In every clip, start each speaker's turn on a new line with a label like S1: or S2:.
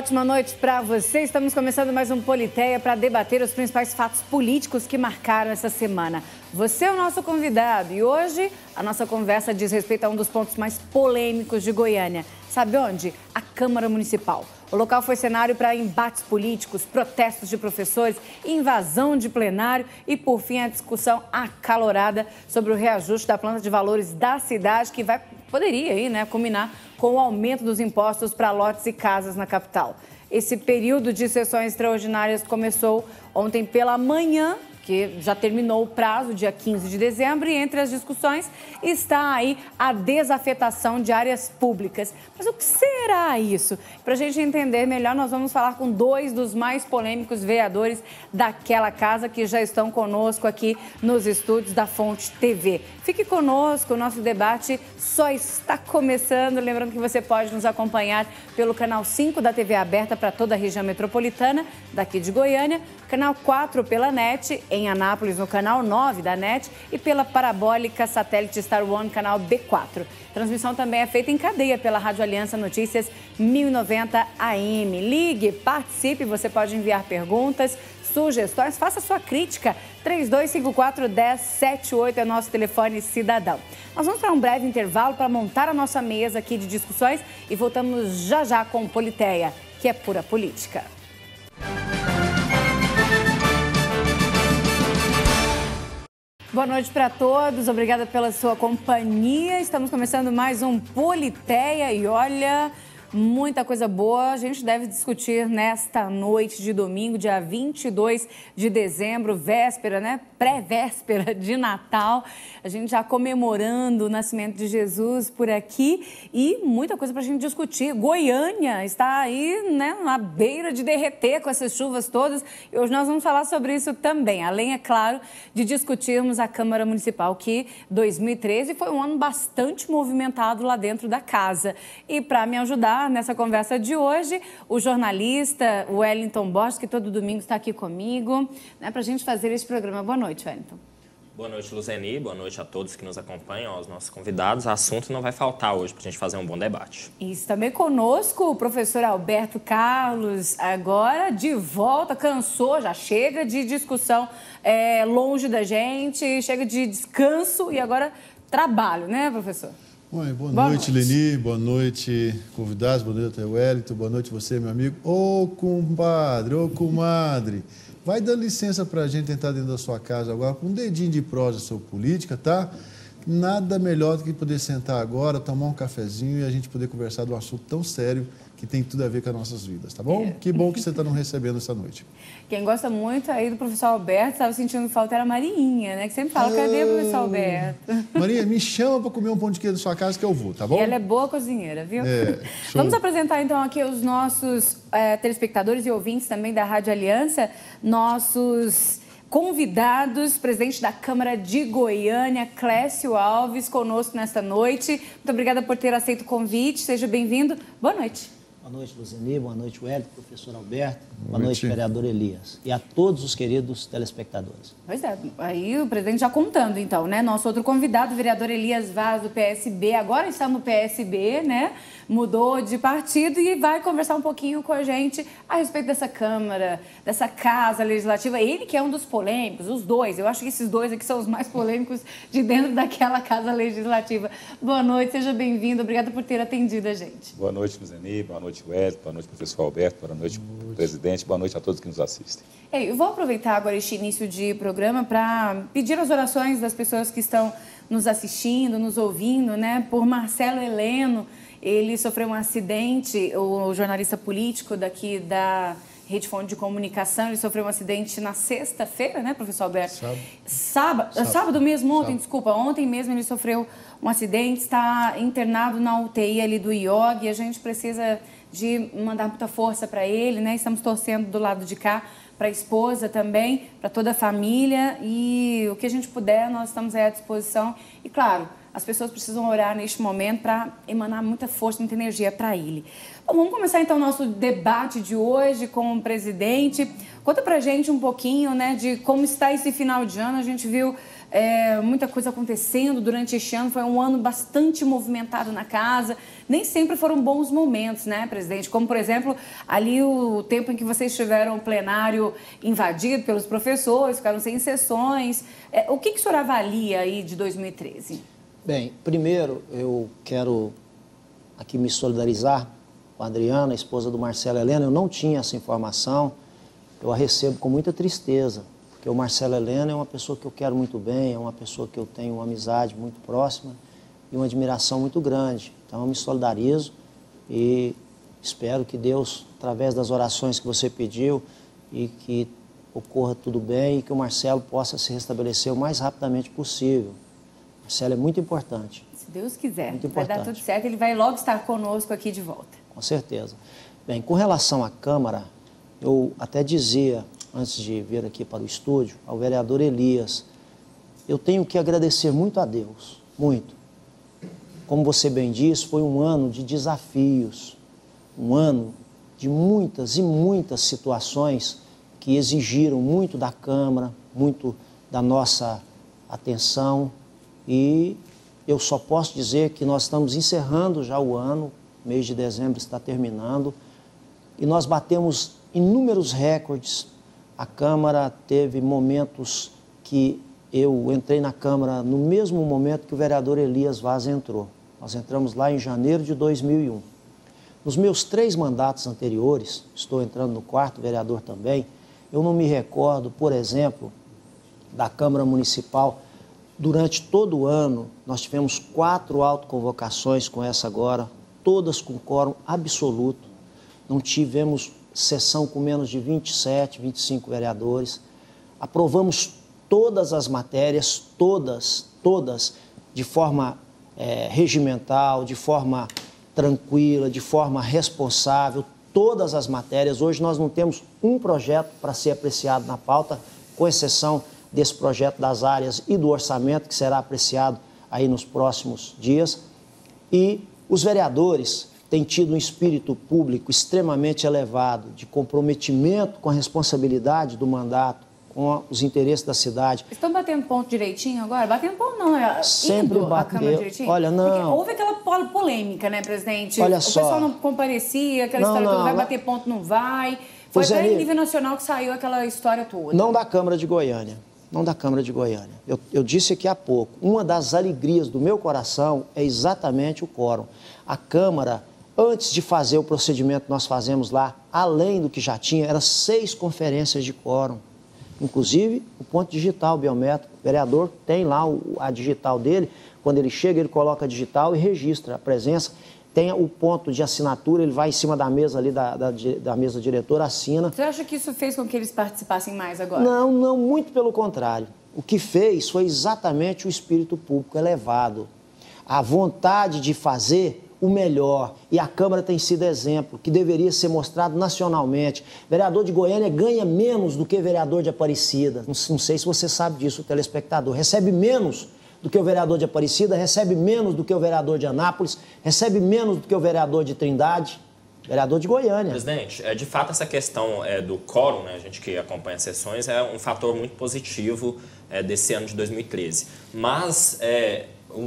S1: Ótima noite para você. Estamos começando mais um Politeia para debater os principais fatos políticos que marcaram essa semana. Você é o nosso convidado e hoje a nossa conversa diz respeito a um dos pontos mais polêmicos de Goiânia. Sabe onde? A Câmara Municipal. O local foi cenário para embates políticos, protestos de professores, invasão de plenário e, por fim, a discussão acalorada sobre o reajuste da planta de valores da cidade, que vai, poderia aí, né, combinar com o aumento dos impostos para lotes e casas na capital. Esse período de sessões extraordinárias começou ontem pela manhã porque já terminou o prazo, dia 15 de dezembro, e entre as discussões está aí a desafetação de áreas públicas. Mas o que será isso? Para a gente entender melhor, nós vamos falar com dois dos mais polêmicos vereadores daquela casa que já estão conosco aqui nos estúdios da Fonte TV. Fique conosco, o nosso debate só está começando. Lembrando que você pode nos acompanhar pelo canal 5 da TV aberta para toda a região metropolitana, daqui de Goiânia, canal 4 pela NET, em Anápolis, no canal 9 da NET, e pela parabólica satélite Star One, canal B4. Transmissão também é feita em cadeia pela Rádio Aliança Notícias 1090 AM. Ligue, participe, você pode enviar perguntas, sugestões, faça sua crítica. 3254-1078 é o nosso telefone cidadão. Nós vamos para um breve intervalo para montar a nossa mesa aqui de discussões e voltamos já já com Politeia, que é pura política. Boa noite para todos, obrigada pela sua companhia. Estamos começando mais um Politeia e olha, Muita coisa boa a gente deve discutir nesta noite de domingo, dia 22 de dezembro, véspera, né? Pré-véspera de Natal. A gente já comemorando o nascimento de Jesus por aqui e muita coisa para a gente discutir. Goiânia está aí, né, na beira de derreter com essas chuvas todas e hoje nós vamos falar sobre isso também. Além, é claro, de discutirmos a Câmara Municipal, que 2013 foi um ano bastante movimentado lá dentro da casa. E para me ajudar, nessa conversa de hoje o jornalista Wellington Bosch, que todo domingo está aqui comigo, né, para a gente fazer esse programa. Boa noite, Wellington.
S2: Boa noite, Luzeni. Boa noite a todos que nos acompanham, aos nossos convidados. O assunto não vai faltar hoje para a gente fazer um bom debate.
S1: Isso, também conosco o professor Alberto Carlos, agora de volta, cansou, já chega de discussão é, longe da gente, chega de descanso e agora trabalho, né, professor?
S3: Bom, boa, boa noite, noite, Leni. Boa noite, convidados. Boa noite, Wellington. Boa noite, você, meu amigo. Ô, compadre, ô, comadre. Vai dando licença para a gente entrar dentro da sua casa agora com um dedinho de prosa sobre política, tá? Nada melhor do que poder sentar agora, tomar um cafezinho e a gente poder conversar de um assunto tão sério que tem tudo a ver com as nossas vidas, tá bom? É. Que bom que você está nos recebendo essa noite.
S1: Quem gosta muito aí do professor Alberto, estava sentindo falta, era a Marinha, né? Que sempre fala, cadê o professor Alberto?
S3: Marinha, me chama para comer um pão de queijo na sua casa que eu vou, tá bom? E
S1: ela é boa cozinheira, viu? É, Vamos apresentar então aqui os nossos é, telespectadores e ouvintes também da Rádio Aliança, nossos convidados, presidente da Câmara de Goiânia, Clécio Alves, conosco nesta noite. Muito obrigada por ter aceito o convite. Seja bem-vindo. Boa noite.
S4: Boa noite, Luzeni. Boa noite, Wellington, professor Alberto. Boa, Boa noite, vereador Elias. E a todos os queridos telespectadores.
S1: Pois é, aí o presidente já contando, então, né? Nosso outro convidado, vereador Elias Vaz, do PSB, agora está no PSB, né? Mudou de partido e vai conversar um pouquinho com a gente a respeito dessa Câmara, dessa Casa Legislativa. Ele que é um dos polêmicos, os dois. Eu acho que esses dois aqui são os mais polêmicos de dentro daquela Casa Legislativa. Boa noite, seja bem-vindo. Obrigada por ter atendido a gente.
S5: Boa noite, Luzeni. Boa noite, Wellington. Boa noite, professor Alberto. Boa noite, Boa noite. presidente. Boa noite a todos que nos assistem.
S1: eu vou aproveitar agora este início de programa para pedir as orações das pessoas que estão nos assistindo, nos ouvindo, né? Por Marcelo Heleno. Ele sofreu um acidente, o jornalista político daqui da Rede Fonte de Comunicação, ele sofreu um acidente na sexta-feira, né, professor Alberto? Sábado. Sábado, sábado, sábado mesmo, ontem, sábado. desculpa, ontem mesmo ele sofreu um acidente, está internado na UTI ali do IOG a gente precisa de mandar muita força para ele, né? Estamos torcendo do lado de cá para a esposa também, para toda a família e o que a gente puder, nós estamos à disposição. E claro, as pessoas precisam orar neste momento para emanar muita força, muita energia para ele. Bom, vamos começar então o nosso debate de hoje com o presidente. Conta para gente um pouquinho, né, de como está esse final de ano. A gente viu é, muita coisa acontecendo durante este ano. Foi um ano bastante movimentado na casa. Nem sempre foram bons momentos, né, presidente? Como, por exemplo, ali o tempo em que vocês tiveram o plenário invadido pelos professores, ficaram sem sessões. É, o que, que o senhor avalia aí de 2013?
S4: Bem, primeiro eu quero aqui me solidarizar com a Adriana, a esposa do Marcelo Helena. Eu não tinha essa informação, eu a recebo com muita tristeza porque o Marcelo Helena é uma pessoa que eu quero muito bem, é uma pessoa que eu tenho uma amizade muito próxima e uma admiração muito grande. Então eu me solidarizo e espero que Deus, através das orações que você pediu, e que ocorra tudo bem e que o Marcelo possa se restabelecer o mais rapidamente possível. Marcelo é muito importante.
S1: Se Deus quiser, vai dar tudo certo, ele vai logo estar conosco aqui de volta.
S4: Com certeza. Bem, com relação à Câmara, eu até dizia antes de vir aqui para o estúdio, ao vereador Elias. Eu tenho que agradecer muito a Deus, muito. Como você bem disse, foi um ano de desafios, um ano de muitas e muitas situações que exigiram muito da Câmara, muito da nossa atenção e eu só posso dizer que nós estamos encerrando já o ano, mês de dezembro está terminando, e nós batemos inúmeros recordes a Câmara teve momentos que eu entrei na Câmara no mesmo momento que o vereador Elias Vaz entrou. Nós entramos lá em janeiro de 2001. Nos meus três mandatos anteriores, estou entrando no quarto, vereador também, eu não me recordo, por exemplo, da Câmara Municipal. Durante todo o ano, nós tivemos quatro autoconvocações com essa agora, todas com quórum absoluto. Não tivemos sessão com menos de 27, 25 vereadores. Aprovamos todas as matérias, todas, todas, de forma é, regimental, de forma tranquila, de forma responsável, todas as matérias. Hoje nós não temos um projeto para ser apreciado na pauta, com exceção desse projeto das áreas e do orçamento, que será apreciado aí nos próximos dias. E os vereadores tem tido um espírito público extremamente elevado, de comprometimento com a responsabilidade do mandato, com os interesses da cidade.
S1: Estão batendo ponto direitinho agora? Batendo ponto não, é
S4: Sempre
S1: indo
S4: bateu.
S1: direitinho?
S4: Olha, não. Porque
S1: houve aquela polêmica, né, presidente?
S4: Olha
S1: o
S4: só.
S1: O pessoal não comparecia, aquela não, história não, toda, vai bater ponto, não vai. Foi até em nível nacional que saiu aquela história toda.
S4: Não da Câmara de Goiânia. Não da Câmara de Goiânia. Eu, eu disse aqui há pouco, uma das alegrias do meu coração é exatamente o quórum. A Câmara Antes de fazer o procedimento nós fazemos lá, além do que já tinha, eram seis conferências de quórum. Inclusive o ponto digital biométrico. O vereador tem lá a digital dele. Quando ele chega, ele coloca a digital e registra a presença. Tem o ponto de assinatura, ele vai em cima da mesa ali, da, da, da mesa diretora, assina.
S1: Você acha que isso fez com que eles participassem mais agora?
S4: Não, não, muito pelo contrário. O que fez foi exatamente o espírito público elevado. A vontade de fazer o melhor. E a Câmara tem sido exemplo, que deveria ser mostrado nacionalmente. Vereador de Goiânia ganha menos do que vereador de Aparecida. Não, não sei se você sabe disso, o telespectador. Recebe menos do que o vereador de Aparecida, recebe menos do que o vereador de Anápolis, recebe menos do que o vereador de Trindade. Vereador de Goiânia.
S2: Presidente, é, de fato essa questão é, do quórum, né, a gente que acompanha as sessões, é um fator muito positivo é, desse ano de 2013. Mas é,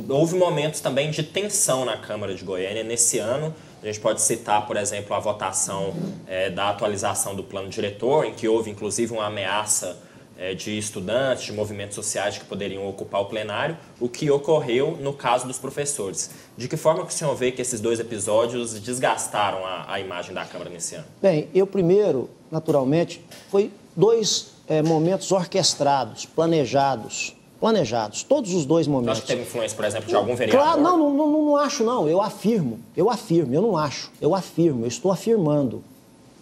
S2: Houve momentos também de tensão na Câmara de Goiânia nesse ano. A gente pode citar, por exemplo, a votação é, da atualização do plano diretor, em que houve inclusive uma ameaça é, de estudantes, de movimentos sociais que poderiam ocupar o plenário, o que ocorreu no caso dos professores. De que forma que o senhor vê que esses dois episódios desgastaram a, a imagem da Câmara nesse ano?
S4: Bem, eu primeiro, naturalmente, foi dois é, momentos orquestrados, planejados planejados, todos os dois momentos. Acho
S2: que teve influência, por exemplo, de algum vereador?
S4: Claro, não, não, não, não acho não, eu afirmo, eu afirmo, eu não acho, eu afirmo, eu estou afirmando.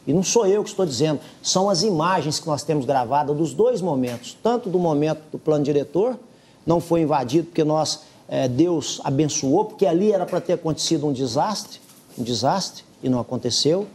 S4: E não sou eu que estou dizendo, são as imagens que nós temos gravadas dos dois momentos, tanto do momento do plano diretor, não foi invadido porque nós, é, Deus abençoou, porque ali era para ter acontecido um desastre, um desastre, e não aconteceu,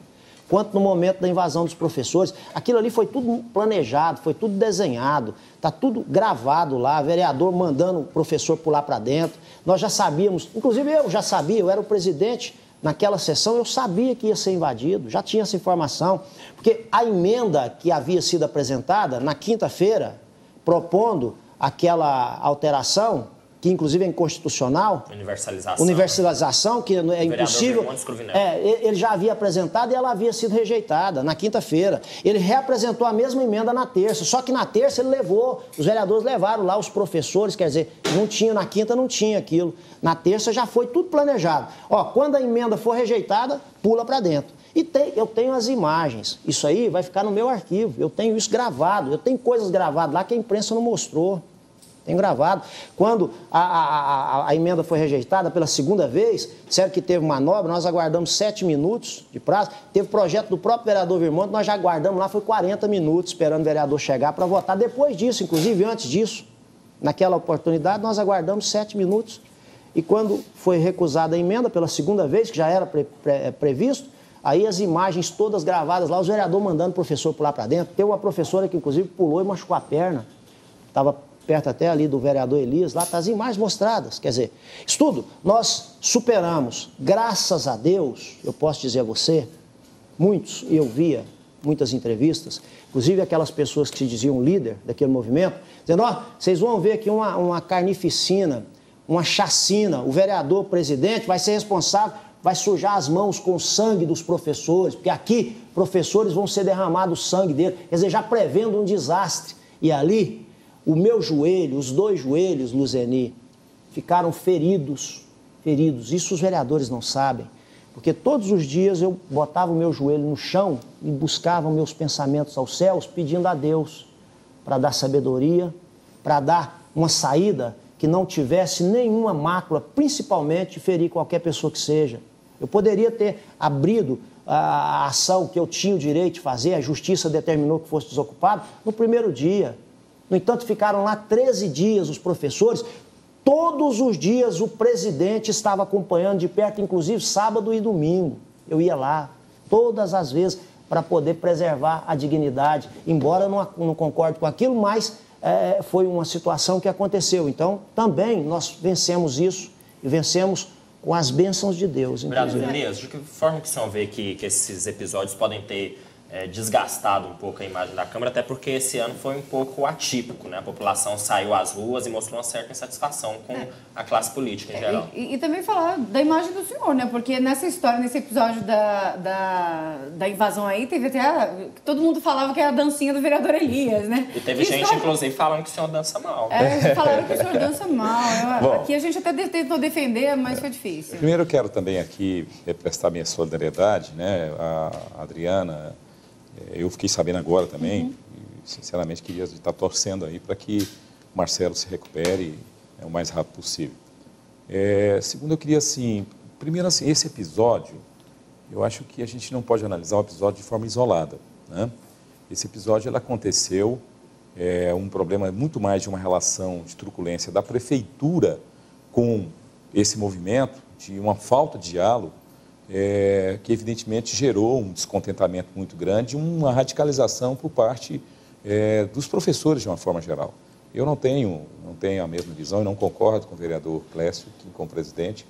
S4: quanto no momento da invasão dos professores. Aquilo ali foi tudo planejado, foi tudo desenhado, está tudo gravado lá, vereador mandando o professor pular para dentro. Nós já sabíamos, inclusive eu já sabia, eu era o presidente naquela sessão, eu sabia que ia ser invadido, já tinha essa informação, porque a emenda que havia sido apresentada na quinta-feira, propondo aquela alteração, que inclusive é inconstitucional,
S2: Universalização.
S4: universalização, que é impossível. É, ele já havia apresentado e ela havia sido rejeitada na quinta-feira. Ele reapresentou a mesma emenda na terça, só que na terça ele levou, os vereadores levaram lá os professores, quer dizer, não tinha, na quinta não tinha aquilo. Na terça já foi tudo planejado. Ó, quando a emenda for rejeitada, pula para dentro. E tem, eu tenho as imagens. Isso aí vai ficar no meu arquivo. Eu tenho isso gravado. Eu tenho coisas gravadas lá que a imprensa não mostrou. Tenho gravado. Quando a, a, a, a emenda foi rejeitada pela segunda vez, disseram que teve manobra, nós aguardamos sete minutos de prazo. Teve projeto do próprio vereador Virmonte, nós já aguardamos lá, foi 40 minutos esperando o vereador chegar para votar. Depois disso, inclusive antes disso, naquela oportunidade, nós aguardamos sete minutos. E quando foi recusada a emenda pela segunda vez, que já era pre, pre, previsto, aí as imagens todas gravadas lá, os vereadores mandando o professor pular para dentro. Tem uma professora que, inclusive, pulou e machucou a perna. Estava perto até ali do vereador Elias, lá está as imagens mostradas. Quer dizer, isso tudo nós superamos. Graças a Deus, eu posso dizer a você, muitos, eu via muitas entrevistas, inclusive aquelas pessoas que se diziam líder daquele movimento, dizendo, ó, vocês vão ver aqui uma, uma carnificina, uma chacina, o vereador, o presidente vai ser responsável, vai sujar as mãos com o sangue dos professores, porque aqui professores vão ser derramados o sangue dele, quer dizer, já prevendo um desastre. E ali, o meu joelho, os dois joelhos, Luzeni, ficaram feridos, feridos. Isso os vereadores não sabem, porque todos os dias eu botava o meu joelho no chão e buscava meus pensamentos aos céus, pedindo a Deus para dar sabedoria, para dar uma saída que não tivesse nenhuma mácula, principalmente ferir qualquer pessoa que seja. Eu poderia ter abrido a ação que eu tinha o direito de fazer, a justiça determinou que fosse desocupado, no primeiro dia. No entanto, ficaram lá 13 dias os professores. Todos os dias o presidente estava acompanhando de perto, inclusive sábado e domingo. Eu ia lá, todas as vezes, para poder preservar a dignidade. Embora eu não, não concorde com aquilo, mas é, foi uma situação que aconteceu. Então, também nós vencemos isso e vencemos com as bênçãos de Deus.
S2: Elias, de que forma que o senhor vê que, que esses episódios podem ter é, desgastado um pouco a imagem da Câmara, até porque esse ano foi um pouco atípico, né? A população saiu às ruas e mostrou uma certa insatisfação com é. a classe política em geral.
S1: E, e, e, também falar da imagem do senhor, né? Porque nessa história, nesse episódio da, da, da invasão aí, teve até. A, todo mundo falava que era a dancinha do vereador Elias, né?
S2: E teve que gente, história... inclusive, falando que o senhor dança mal.
S1: É, falaram que o senhor dança mal. Eu, Bom, aqui a gente até tentou defender, mas foi difícil.
S5: Primeiro eu quero também aqui prestar minha solidariedade, né? A Adriana é, eu fiquei sabendo agora também, uhum. e, sinceramente queria estar torcendo aí para que o Marcelo se recupere é, o mais rápido possível. É, segundo, eu queria assim, primeiro assim, esse episódio, eu acho que a gente não pode analisar o episódio de forma isolada. Né? Esse episódio ele aconteceu, é um problema muito mais de uma relação de truculência da prefeitura com esse movimento, de uma falta de diálogo, é, que evidentemente gerou um descontentamento muito grande, uma radicalização por parte é, dos professores de uma forma geral. Eu não tenho, não tenho a mesma visão e não concordo com o vereador Clécio, com o presidente,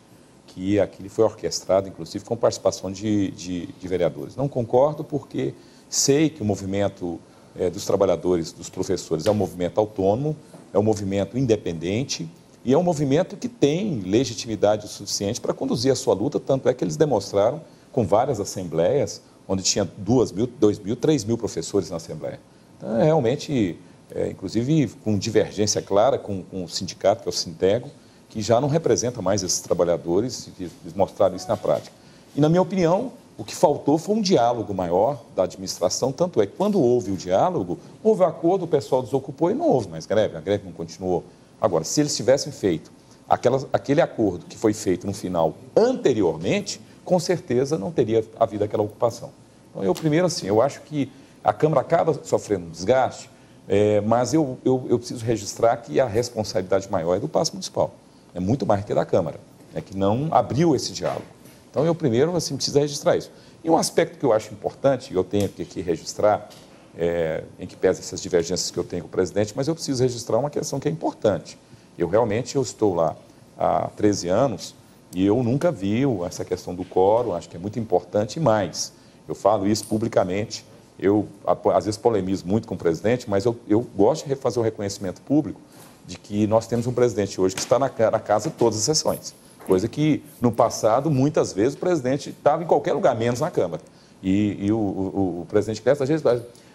S5: que aquilo foi orquestrado, inclusive, com participação de, de, de vereadores. Não concordo porque sei que o movimento é, dos trabalhadores, dos professores, é um movimento autônomo, é um movimento independente, e é um movimento que tem legitimidade suficiente para conduzir a sua luta, tanto é que eles demonstraram com várias assembleias, onde tinha duas mil, dois mil, três mil professores na assembleia. Então, é realmente, é, inclusive com divergência clara com, com, o sindicato, que é o Sintego, que já não representa mais esses trabalhadores, eles mostraram isso na prática. E, na minha opinião, o que faltou foi um diálogo maior da administração, tanto é que quando houve o diálogo, houve acordo, o pessoal desocupou e não houve mais greve, a greve não continuou. Agora, se eles tivessem feito aquela, aquele acordo que foi feito no final anteriormente, com certeza não teria havido aquela ocupação. Então, eu primeiro, assim, eu acho que a Câmara acaba sofrendo um desgaste, é, mas eu, eu, eu, preciso registrar que a responsabilidade maior é do Passo Municipal. É muito mais que da Câmara, é que não abriu esse diálogo. Então, eu primeiro, assim, preciso registrar isso. E um aspecto que eu acho importante, e eu tenho que aqui registrar, é, em que pesa essas divergências que eu tenho com o presidente, mas eu preciso registrar uma questão que é importante. Eu realmente eu estou lá há 13 anos e eu nunca vi essa questão do coro, acho que é muito importante e mais. Eu falo isso publicamente, eu às vezes polemizo muito com o presidente, mas eu, eu gosto de fazer o reconhecimento público de que nós temos um presidente hoje que está na, na casa todas as sessões. Coisa que, no passado, muitas vezes o presidente estava em qualquer lugar, menos na Câmara. E, e o, o, o, presidente Crespo, às vezes,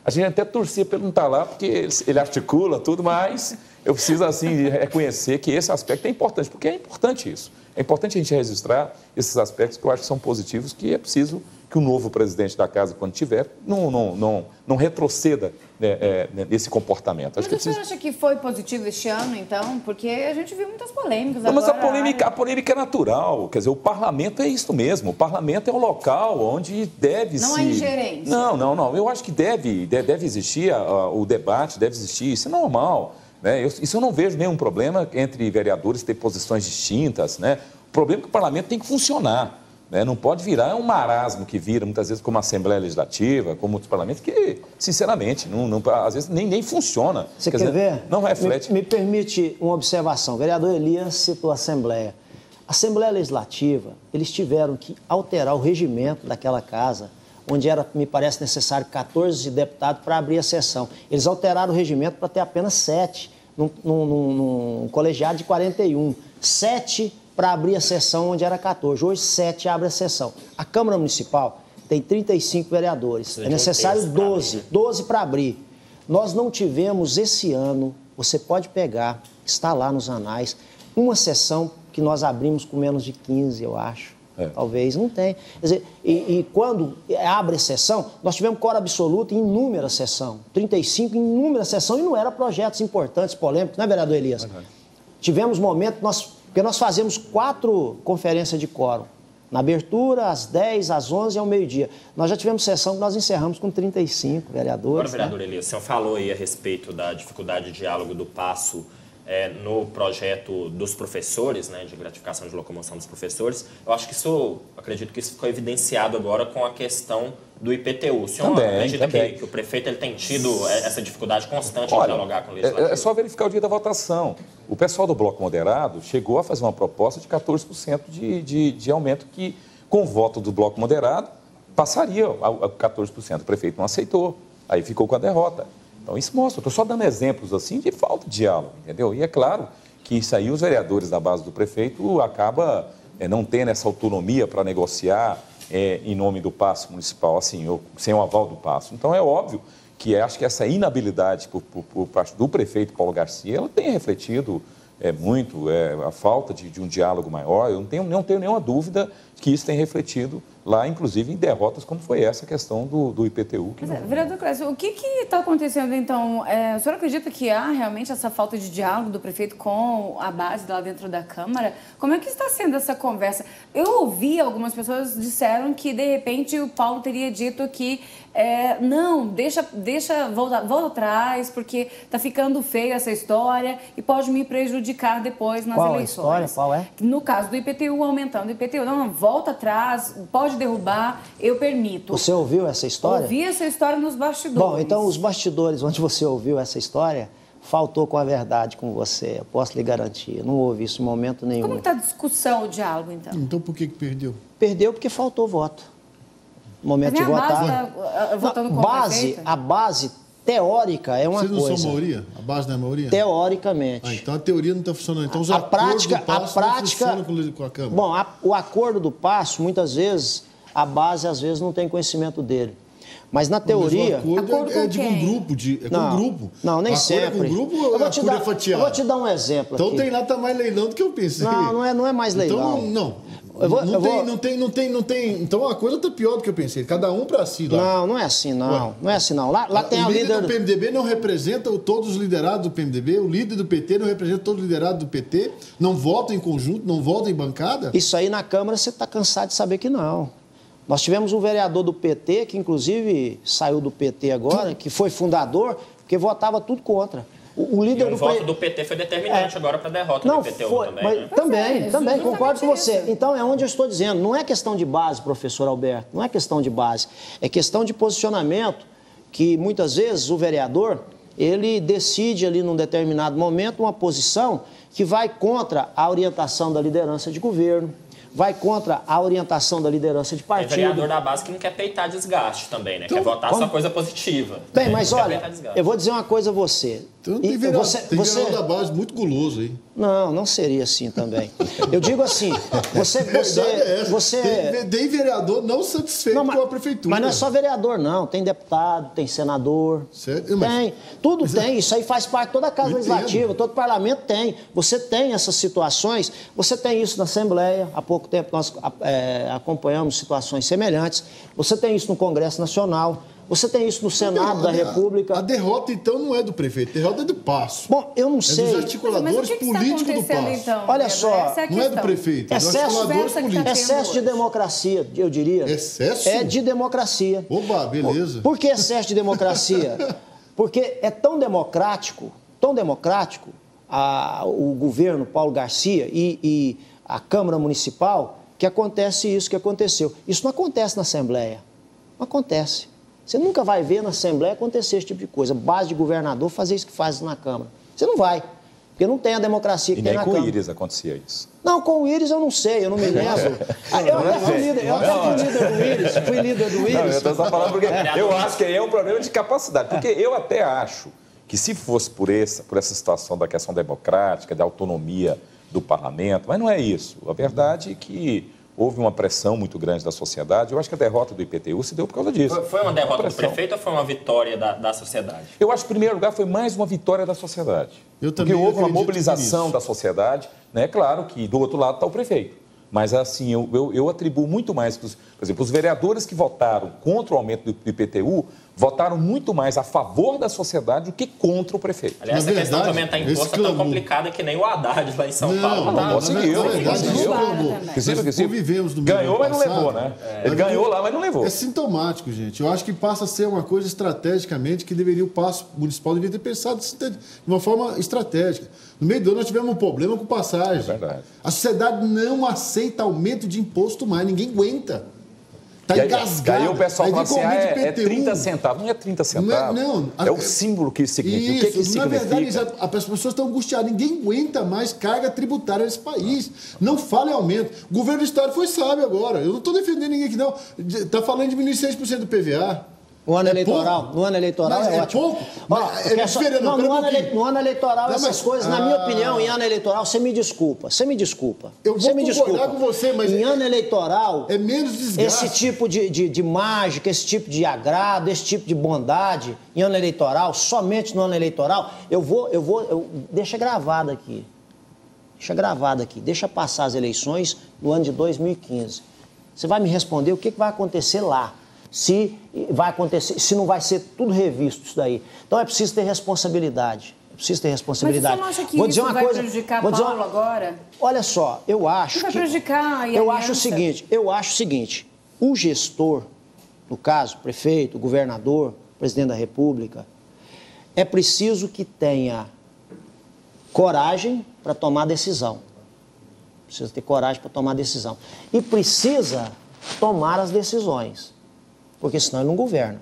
S5: a gente até torcia para ele não estar lá, porque ele, ele articula tudo, mas eu preciso, assim, reconhecer que esse aspecto é importante, porque é importante isso. É importante a gente registrar esses aspectos que eu acho que são positivos, que é preciso que o novo presidente da casa, quando tiver, não, não, não, não retroceda né, é, né, nesse comportamento.
S1: Acho mas que você acha que foi positivo este ano, então? Porque a gente viu muitas polêmicas
S5: não,
S1: agora.
S5: Mas a polêmica, a polêmica é natural. Quer dizer, o parlamento é isso mesmo. O parlamento é o local onde deve
S1: não
S5: se...
S1: Não há ingerência.
S5: Não, não, não. Eu acho que deve, deve existir o debate, deve existir. Isso é normal. Né? Eu, isso eu não vejo nenhum problema entre vereadores ter posições distintas. Né? O problema é que o parlamento tem que funcionar. Né? Não pode virar um marasmo que vira, muitas vezes, como a Assembleia Legislativa, como outros parlamentos, que, sinceramente, não, não, às vezes nem, nem funciona.
S4: Você quer, quer dizer, ver?
S5: Não reflete.
S4: Me, me, permite uma observação. O vereador Elias citou a Assembleia. A Assembleia Legislativa, eles tiveram que alterar o regimento daquela casa, onde era, me parece necessário, 14 deputados para abrir a sessão. Eles alteraram o regimento para ter apenas sete, num, num, num, num colegiado de 41. Sete para abrir a sessão onde era 14. Hoje, 7 abre a sessão. A Câmara Municipal tem 35 vereadores. É necessário 12, 12 para abrir. Nós não tivemos esse ano, você pode pegar, está lá nos anais, uma sessão que nós abrimos com menos de 15, eu acho. É. Talvez não tem. Quer dizer, e, e, quando abre a sessão, nós tivemos cor absoluto em inúmera sessão. 35 em inúmera sessão e não eram projetos importantes, polêmicos, não é, vereador Elias? Uhum. Tivemos momentos, nós porque nós fazemos quatro conferências de quórum. Na abertura, às 10, às 11 e ao meio-dia. Nós já tivemos sessão que nós encerramos com 35 vereadores.
S2: Agora, vereador né? Elias, o senhor falou aí a respeito da dificuldade de diálogo do passo é, no projeto dos professores, né, de gratificação de locomoção dos professores. Eu acho que isso, acredito que isso ficou evidenciado agora com a questão do IPTU. O senhor também, acredita também. Que, que, o prefeito ele tem tido essa dificuldade constante Olha, em dialogar com o legislativo?
S5: É, é só verificar o dia da votação. O pessoal do Bloco Moderado chegou a fazer uma proposta de 14% de, de, de aumento que, com o voto do Bloco Moderado, passaria a 14%. O prefeito não aceitou, aí ficou com a derrota. Então, isso mostra, estou só dando exemplos assim de falta de diálogo, entendeu? E é claro que isso aí os vereadores da base do prefeito acaba é, não tendo essa autonomia para negociar é, em nome do passo municipal, assim, ou, sem o aval do passo. Então, é óbvio que acho que essa inabilidade por, por, por, parte do prefeito Paulo Garcia, ela tem refletido é, muito é, a falta de, de, um diálogo maior. Eu não tenho, não tenho nenhuma dúvida que isso tem refletido lá, inclusive em derrotas, como foi essa questão do, do IPTU.
S1: Que Mas, não... Vereador Clécio, o que está acontecendo então? É, o senhor acredita que há realmente essa falta de diálogo do prefeito com a base lá dentro da Câmara? Como é que está sendo essa conversa? Eu ouvi algumas pessoas disseram que, de repente, o Paulo teria dito que é, não, deixa, deixa volta, volta atrás, porque está ficando feia essa história e pode me prejudicar depois nas
S4: Qual
S1: eleições.
S4: Qual a história? Qual é?
S1: No caso do IPTU aumentando o IPTU, não, não, volta atrás, pode derrubar, eu permito.
S4: Você ouviu essa história?
S1: Ouvi essa história nos bastidores.
S4: Bom, então os bastidores onde você ouviu essa história faltou com a verdade com você, eu posso lhe garantir. não houve isso em momento nenhum.
S1: Como está a discussão, o diálogo, então?
S3: Então por que, que perdeu?
S4: Perdeu porque faltou voto. No momento de votar. Base,
S1: tá, votando
S4: com base, a base teórica é uma
S3: Vocês
S4: não
S3: coisa. são maioria? A base não é maioria?
S4: Teoricamente.
S3: Ah, então a teoria não está funcionando. Então os
S4: a prática,
S3: do passo
S4: a prática,
S3: não com, com a Câmara.
S4: Bom, a, o acordo do passo, muitas vezes, a base às vezes não tem conhecimento dele. Mas na teoria.
S3: Mas o acordo, acordo é, é de um grupo. De, é
S4: não,
S3: com um grupo.
S4: Não, nem sempre. É
S3: com um grupo ou
S4: eu vou te dar,
S3: é fatiado?
S4: Eu vou te dar um exemplo.
S3: Então
S4: aqui.
S3: tem lá, tá mais leilão do que eu pensei.
S4: Não, não é, não é mais
S3: então,
S4: leilão.
S3: Então, não. Eu vou, não, eu tem, vou... não tem, não tem, não tem. Então a coisa tá pior do que eu pensei. Cada um para si lá.
S4: Não, não é assim, não. Ué. Não é assim, não. Lá, lá tem
S3: o
S4: a líder.
S3: O do PMDB não representa todos os liderados do PMDB. O líder do PT não representa todos os liderados do PT. Não vota em conjunto, não vota em bancada.
S4: Isso aí na Câmara você está cansado de saber que não. Nós tivemos um vereador do PT, que inclusive saiu do PT agora, que foi fundador, porque votava tudo contra.
S2: O, o líder e um do voto pre... do PT foi determinante é. agora para a derrota
S4: não,
S2: do PT
S4: foi,
S2: também.
S4: Mas,
S2: né?
S4: Também, é, também, concordo com você. Isso. Então é onde eu estou dizendo, não é questão de base, professor Alberto, não é questão de base, é questão de posicionamento que muitas vezes o vereador ele decide ali num determinado momento uma posição que vai contra a orientação da liderança de governo, vai contra a orientação da liderança de
S2: Tem
S4: partido.
S2: vereador da base que não quer peitar desgaste também, né? quer votar só coisa positiva.
S4: Bem,
S2: né?
S4: mas olha, eu vou dizer uma coisa a você.
S3: Então tem vereador,
S4: você,
S3: tem
S4: você-
S3: da base muito guloso aí.
S4: Não, não seria assim também. Eu digo assim, você, você,
S3: é
S4: você
S3: Tem, tem vereador não satisfeito
S4: Não, mas,
S3: com a prefeitura.
S4: mas não é só vereador, não. Tem deputado, tem senador.
S3: Certo, mas-
S4: Tem. Tudo
S3: mas é-
S4: tem. Isso aí faz parte de toda a Casa Legislativa, todo parlamento tem. Você tem essas situações. Você tem isso na Assembleia. Há pouco tempo nós é, acompanhamos situações semelhantes. Você tem isso no Congresso Nacional. Você tem isso no Senado da República.
S3: A derrota, então, não é do prefeito, a derrota é do passo.
S4: Bom, eu não
S3: é
S4: sei.
S3: dos articuladores
S1: o que, que está
S3: políticos do passo.
S1: então?
S4: Olha
S1: Pedro?
S4: só,
S1: é
S3: Não é do prefeito, é dos
S4: Excesso-
S1: tá
S4: Excesso de
S1: hoje.
S4: democracia, eu diria.
S3: Excesso?
S4: É de democracia.
S3: Oba, beleza.
S4: Por que excesso de democracia? Porque é tão democrático, tão democrático, a- o governo Paulo Garcia e, e a Câmara Municipal, que acontece isso que aconteceu. Isso não acontece na Assembleia. Não acontece. Você nunca vai ver na Assembleia acontecer esse tipo de coisa. Base de governador fazer isso que faz na Câmara. Você não vai. Porque não tem a democracia que
S5: E
S4: tem
S5: nem
S4: na
S5: com o
S4: Câmara.
S5: Íris acontecia isso.
S4: Não, com o Íris eu não sei, eu não me lembro. Ah, eu até fui líder, eu até fui líder do Íris, fui líder do
S5: Não, eu
S4: Íris.
S5: estou só falando porque eu acho que aí é um problema de capacidade. Porque eu até acho que se fosse por essa, por essa situação da questão democrática, da autonomia do parlamento, mas não é isso. A verdade é que houve uma pressão muito grande da sociedade. Eu acho que a derrota do IPTU se deu por causa disso.
S2: Foi- uma derrota do
S5: pressão.
S2: prefeito ou foi uma vitória da, da sociedade?
S5: Eu acho que, em primeiro lugar, foi mais uma vitória da sociedade.
S3: Eu
S5: Porque
S3: também
S5: houve uma mobilização da sociedade, né? Claro que do outro lado está o prefeito. Mas, assim, eu, eu, eu atribuo muito mais, por exemplo, os vereadores que votaram contra o aumento do IPTU votaram muito mais a favor da sociedade do que contra o prefeito.
S2: Aliás,
S3: Na
S2: essa questão de
S3: verdade,
S2: aumentar imposto é tão complicada que nem o Haddad lá em São
S3: Não,
S2: Paulo.
S3: não, na
S5: conseguiu,
S3: verdade, não
S5: conseguiu.
S3: no meio
S5: ganhou, mas não levou, né?
S3: É.
S5: Ele ganhou lá, mas não levou.
S3: É sintomático, gente. Eu acho que passa a ser uma coisa estrategicamente que deveria o passo municipal deveria ter pensado de uma forma estratégica. No meio do ano nós tivemos um problema com passagem.
S5: É verdade.
S3: A sociedade não aceita aumento de imposto mais, ninguém aguenta.
S5: E aí,
S3: engasgado.
S5: aí o pessoal
S3: Aí
S5: fala assim, ah, é, é
S3: IPTU.
S5: 30 centavos. Não é 30
S3: Não é-
S5: centavos.
S3: não.
S5: É o símbolo que isso significa. o que, que isso
S3: na
S5: significa?
S3: verdade, as pessoas estão angustiadas. Ninguém aguenta mais carga tributária nesse país. Não fale aumento. O governo do Estado foi sábio agora. Eu não estou defendendo ninguém aqui, não. Está falando de diminuir 6% do PVA.
S4: No ano
S3: É
S4: eleitoral,
S3: pouco?
S4: no ano eleitoral
S3: Mas
S4: é,
S3: é pouco?
S4: Ó,
S3: é
S4: só- não, no, ano ele- no ano eleitoral,
S3: Não,
S4: essas
S3: mas-
S4: coisas, na minha
S3: Ah.
S4: opinião, em ano eleitoral, você me desculpa, você me desculpa.
S3: Eu vou
S4: você me desculpa.
S3: com você, mas
S4: Em
S3: é-
S4: ano eleitoral,
S3: É menos desgaste.
S4: esse tipo de, de, de mágica, esse tipo de agrado, esse tipo de bondade em ano eleitoral, somente no ano eleitoral, eu vou, eu vou, eu, deixa gravado aqui. Deixa gravado aqui. Deixa passar as eleições no ano de 2015. Você vai me responder o que que vai acontecer lá. Se vai acontecer, se não vai ser tudo revisto isso daí. Então é preciso ter responsabilidade. É preciso ter
S1: Mas você
S4: responsabilidade.
S1: não acha que
S4: Vou
S1: isso
S4: dizer uma
S1: vai
S4: coisa,
S1: prejudicar
S4: vou dizer
S1: Paulo
S4: uma-
S1: agora?
S4: Olha só, eu acho
S1: Não vai prejudicar a
S4: eu
S1: aliança?
S4: acho o seguinte, eu acho o seguinte, o gestor, no caso, prefeito, governador, presidente da República, é preciso que tenha coragem para tomar decisão. Precisa ter coragem para tomar decisão. E precisa tomar as decisões. Porque senão ele não governa.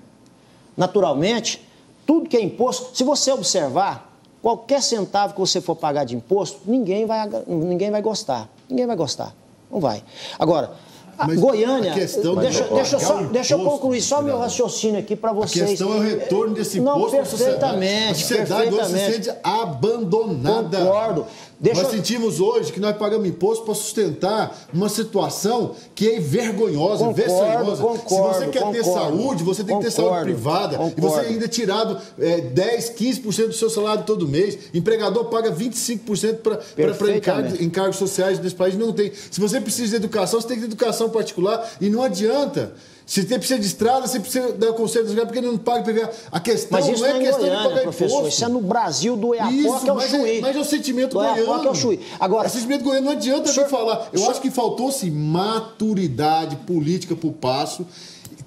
S4: Naturalmente, tudo que é imposto, se você observar, qualquer centavo que você for pagar de imposto, ninguém vai, ninguém vai gostar. Ninguém vai gostar. Não vai. Agora, a
S3: Mas
S4: Goiânia.
S3: a questão de
S4: deixa, deixa, eu
S3: pagar
S4: só,
S3: o
S4: deixa eu
S3: imposto,
S4: concluir só meu raciocínio aqui para
S3: A
S4: vocês.
S3: questão é o retorno desse
S4: Não,
S3: imposto a sociedade.
S4: perfeitamente,
S3: A sociedade hoje se
S4: perfeitamente.
S3: sente abandonada.
S4: Concordo. Deixa
S3: nós sentimos hoje que nós pagamos imposto para sustentar uma situação que é vergonhosa,
S4: Concordo,
S3: vergonhosa.
S4: concordo,
S3: Se você quer ter
S4: concordo.
S3: saúde, você tem que ter saúde privada. E você ainda é tirado é, 10, 15% do seu salário todo mês. Empregador paga 25% para encargos, encargos sociais nesse país. Não tem. Se você precisa de educação, você tem que ter educação particular. E não adianta. Se você precisa de estrada, você precisa dar conselho dos porque ele não paga PVA. A questão
S4: Mas isso
S3: não
S4: não
S3: é
S4: é em
S3: questão de
S4: Goiânia,
S3: pagar
S4: professor.
S3: imposto.
S4: Isso é no Brasil do Oiapoque,
S3: Isso,
S4: é o.
S3: É, mas é o sentimento
S4: Do
S3: goiano.
S4: é o. Agora,
S3: o sentimento goiano não adianta
S4: Senhor-
S3: falar. Eu
S4: senhor-
S3: acho que faltou-se maturidade política para o passo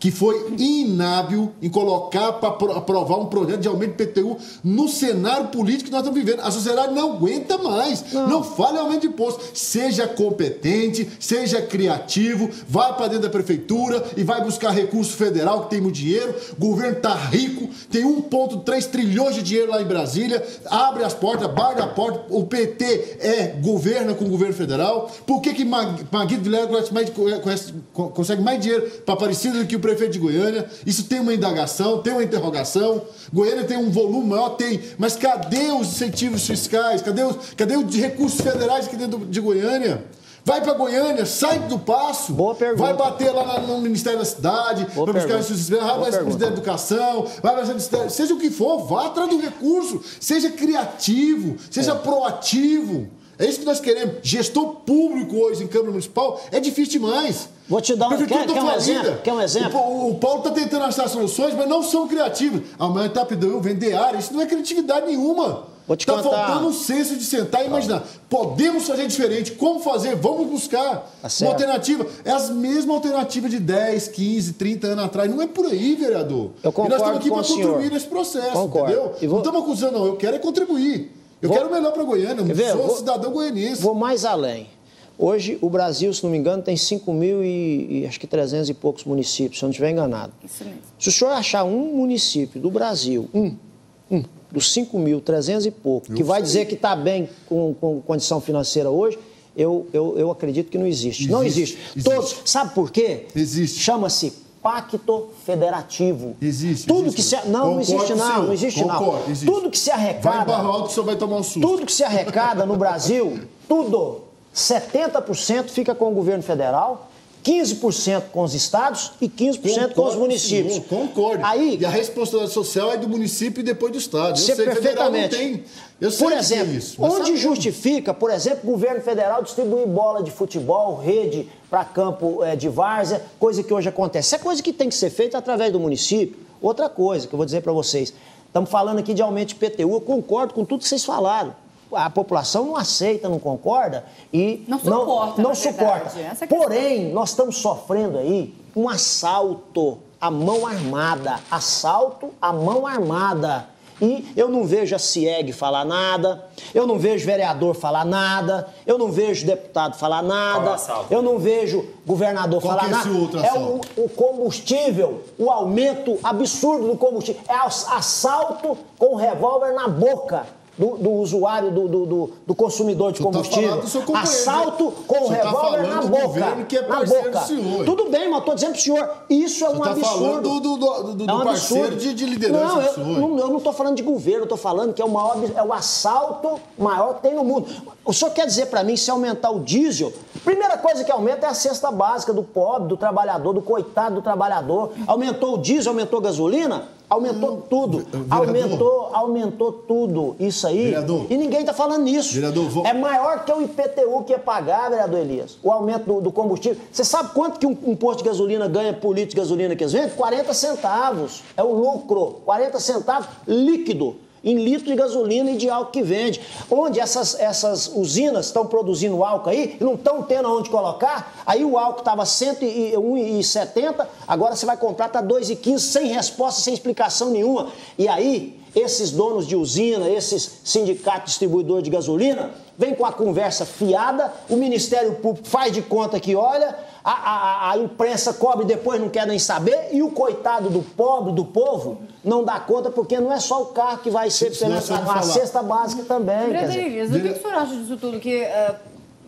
S3: que foi inábil em colocar para aprovar um projeto de aumento de PTU no cenário político que nós estamos vivendo. A sociedade não aguenta mais. Não, não fale aumento de imposto. Seja competente, seja criativo, vá para dentro da prefeitura e vai buscar recurso federal que tem muito dinheiro. O governo está rico, tem 1,3 trilhões de dinheiro lá em Brasília. Abre as portas, barra a porta. O PT é governa com o governo federal. Por que, que Maguito Vilela consegue mais dinheiro para Aparecida do que o prefeito de Goiânia? Isso tem uma indagação, tem uma interrogação. Goiânia tem um volume maior, tem. Mas cadê os incentivos fiscais? Cadê os, cadê os recursos federais aqui dentro de Goiânia? Vai para Goiânia, sai do passo.
S4: Boa pergunta.
S3: Vai bater lá no Ministério da Cidade, Boa vai buscar esses vai para o Ministério da Educação, vai para o Ministério. Seja o que for, vá atrás do recurso. Seja criativo, seja é. proativo. É isso que nós queremos. Gestor público hoje em Câmara Municipal é difícil demais.
S4: Vou te dar um, quer, quer um exemplo? Quer um exemplo?
S3: O, o Paulo está tentando achar soluções, mas não são criativos. Aumentar pneu, vender área, isso não é criatividade nenhuma.
S4: Vou te
S3: tá
S4: contar.
S3: faltando um senso de sentar e imaginar. Podemos fazer diferente. Como fazer? Vamos buscar
S4: tá
S3: uma alternativa. É as mesmas alternativas de 10, 15, 30 anos atrás. Não é por aí, vereador.
S4: Eu concordo
S3: e nós estamos aqui para
S4: contribuir
S3: nesse processo,
S4: concordo.
S3: entendeu? Vou... Não estamos acusando, não. Eu quero é contribuir. Eu vou... quero o melhor para Goiânia. Eu sou vou... cidadão goianiense.
S4: Vou mais além. Hoje, o Brasil, se não me engano, tem 5 mil e, e, acho que 300 e poucos municípios, se eu não estiver enganado. Isso mesmo. Se o senhor achar um município do Brasil, um, um, dos 5 mil, 300 e pouco, que vai sei. dizer que está bem com, com condição financeira hoje, eu, eu, eu acredito que não existe. existe não existe. existe. Todos, sabe por quê?
S3: Existe.
S4: Chama-se pacto federativo.
S3: Existe.
S4: Tudo
S3: existe.
S4: que se não, Concordo, não existe não, senhor. não existe
S3: Concordo,
S4: não.
S3: Existe.
S4: Tudo que se arrecada. Vai
S3: barrar alto o senhor vai tomar um susto.
S4: Tudo que se arrecada no Brasil, tudo, 70% fica com o governo federal 15% com os estados e 15% Concordo, com os municípios. Senhor,
S3: concordo. Aí, e a responsabilidade social é do município e depois do estado. Eu sei, perfeitamente. Tem, eu sei
S4: por exemplo,
S3: isso,
S4: onde justifica, por exemplo, o governo federal distribuir bola de futebol, rede para campo é, de várzea, coisa que hoje acontece. Isso é coisa que tem que ser feita através do município. Outra coisa que eu vou dizer para vocês. Estamos falando aqui de aumento de PTU, eu concordo com tudo que vocês falaram a população não aceita, não concorda e
S1: não suporta.
S4: Não, não suporta. É Porém, nós estamos sofrendo aí um assalto à mão armada. Assalto à mão armada. E eu não vejo a CIEG falar nada, eu não vejo vereador falar nada, eu não vejo deputado falar nada, eu não vejo governador
S3: Qual
S4: falar
S3: é
S4: nada.
S3: É
S4: o, o, combustível, o aumento absurdo do combustível. É assalto com revólver na boca do, do usuário, do, do, do, consumidor de tá combustível.
S3: Tá
S4: Assalto com o revólver
S3: tá
S4: na boca.
S3: Que é
S4: na boca. Tudo bem, mas estou dizendo para o senhor, isso é um
S3: tá
S4: absurdo.
S3: falando do, do, do, é um parceiro absurdo. De, de liderança
S4: não, eu, não, eu não estou falando de governo, eu estou falando que é o, maior, é o assalto maior que tem no mundo. O senhor quer dizer para mim, se aumentar o diesel, primeira coisa que aumenta é a cesta básica do pobre, do trabalhador, do coitado do trabalhador. Aumentou o diesel, aumentou a gasolina? Aumentou tudo. Vereador, aumentou, aumentou tudo. Isso aí.
S3: Vereador,
S4: e ninguém está falando nisso.
S3: Vereador, vou...
S4: É maior que o IPTU que ia pagar, vereador Elias. O aumento do, do combustível. Você sabe quanto que um, um, posto de gasolina ganha por litro de gasolina que eles vendem? 40 centavos. É o lucro. 40 centavos líquido em litro de gasolina e de álcool que vende. Onde essas, essas usinas estão produzindo álcool aí e não estão tendo aonde colocar, aí o álcool estava 101,70, agora você vai comprar, está 2,15, sem resposta, sem explicação nenhuma. E aí, esses donos de usina, esses sindicatos distribuidores de gasolina, vem com a conversa fiada, o Ministério Público faz de conta que olha, a, a, a, imprensa cobre depois não quer nem saber, e o coitado do pobre, do povo, não dá conta, porque não é só o carro que vai ser a, a cesta básica também.
S1: Vereador o que o senhor acha disso tudo? Que, uh,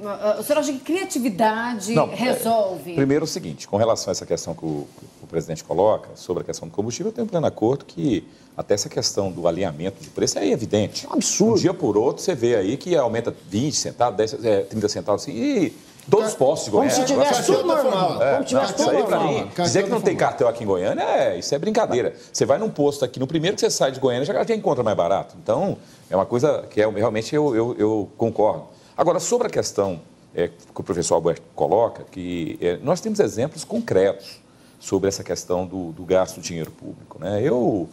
S1: uh, o senhor acha que criatividade não, resolve?
S5: É, primeiro o seguinte, com relação a essa questão que o, que o presidente coloca, sobre a questão do combustível, eu tenho um pleno acordo que até essa questão do alinhamento de preço é evidente.
S4: É um absurdo.
S5: Um dia por outro você vê aí que aumenta 20 centavos, 10, é, 30 centavos, assim, e Todos os postos de Goiânia.
S4: Como se tivesse tudo normal.
S5: É,
S4: Como tivesse
S5: tudo normal. Mim, dizer que não tem cartel aqui em Goiânia, é, isso é brincadeira. Você vai num posto aqui, no primeiro que você sai de Goiânia, já, já encontra mais barato. Então, é uma coisa que é, realmente eu, eu, eu concordo. Agora, sobre a questão é, que o professor Alberto coloca, que é, nós temos exemplos concretos sobre essa questão do, do gasto do dinheiro público. Né? Eu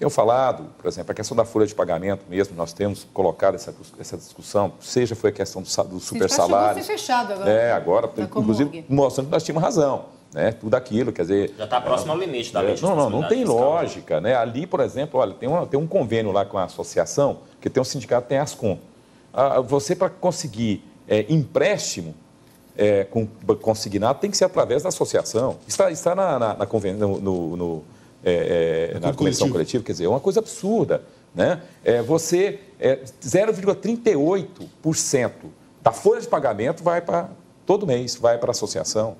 S5: tenho falado, por exemplo, a questão da folha de pagamento mesmo, nós temos colocado essa, essa discussão, seja foi a questão do, do super salário.
S1: Ser fechado agora.
S5: É, agora, inclusive mostrando que nós tínhamos razão. né? Tudo aquilo, quer dizer...
S2: Já está próximo ao limite da
S5: é,
S2: lei de
S5: Não, não, não tem
S2: fiscal.
S5: lógica, né? Ali, por exemplo, olha, tem, uma, tem um convênio lá com a associação, que tem um sindicato, tem as com. Ah, você, para conseguir é, empréstimo é, com, consignado, tem que ser através da associação. Está, está na, na, na, no, no- no, é, é, na
S3: Acordo
S5: convenção
S3: coletivo.
S5: coletiva, quer dizer, é uma coisa absurda. Né? É, você, é, 0,38% da folha de pagamento vai para, todo mês, vai para a associação.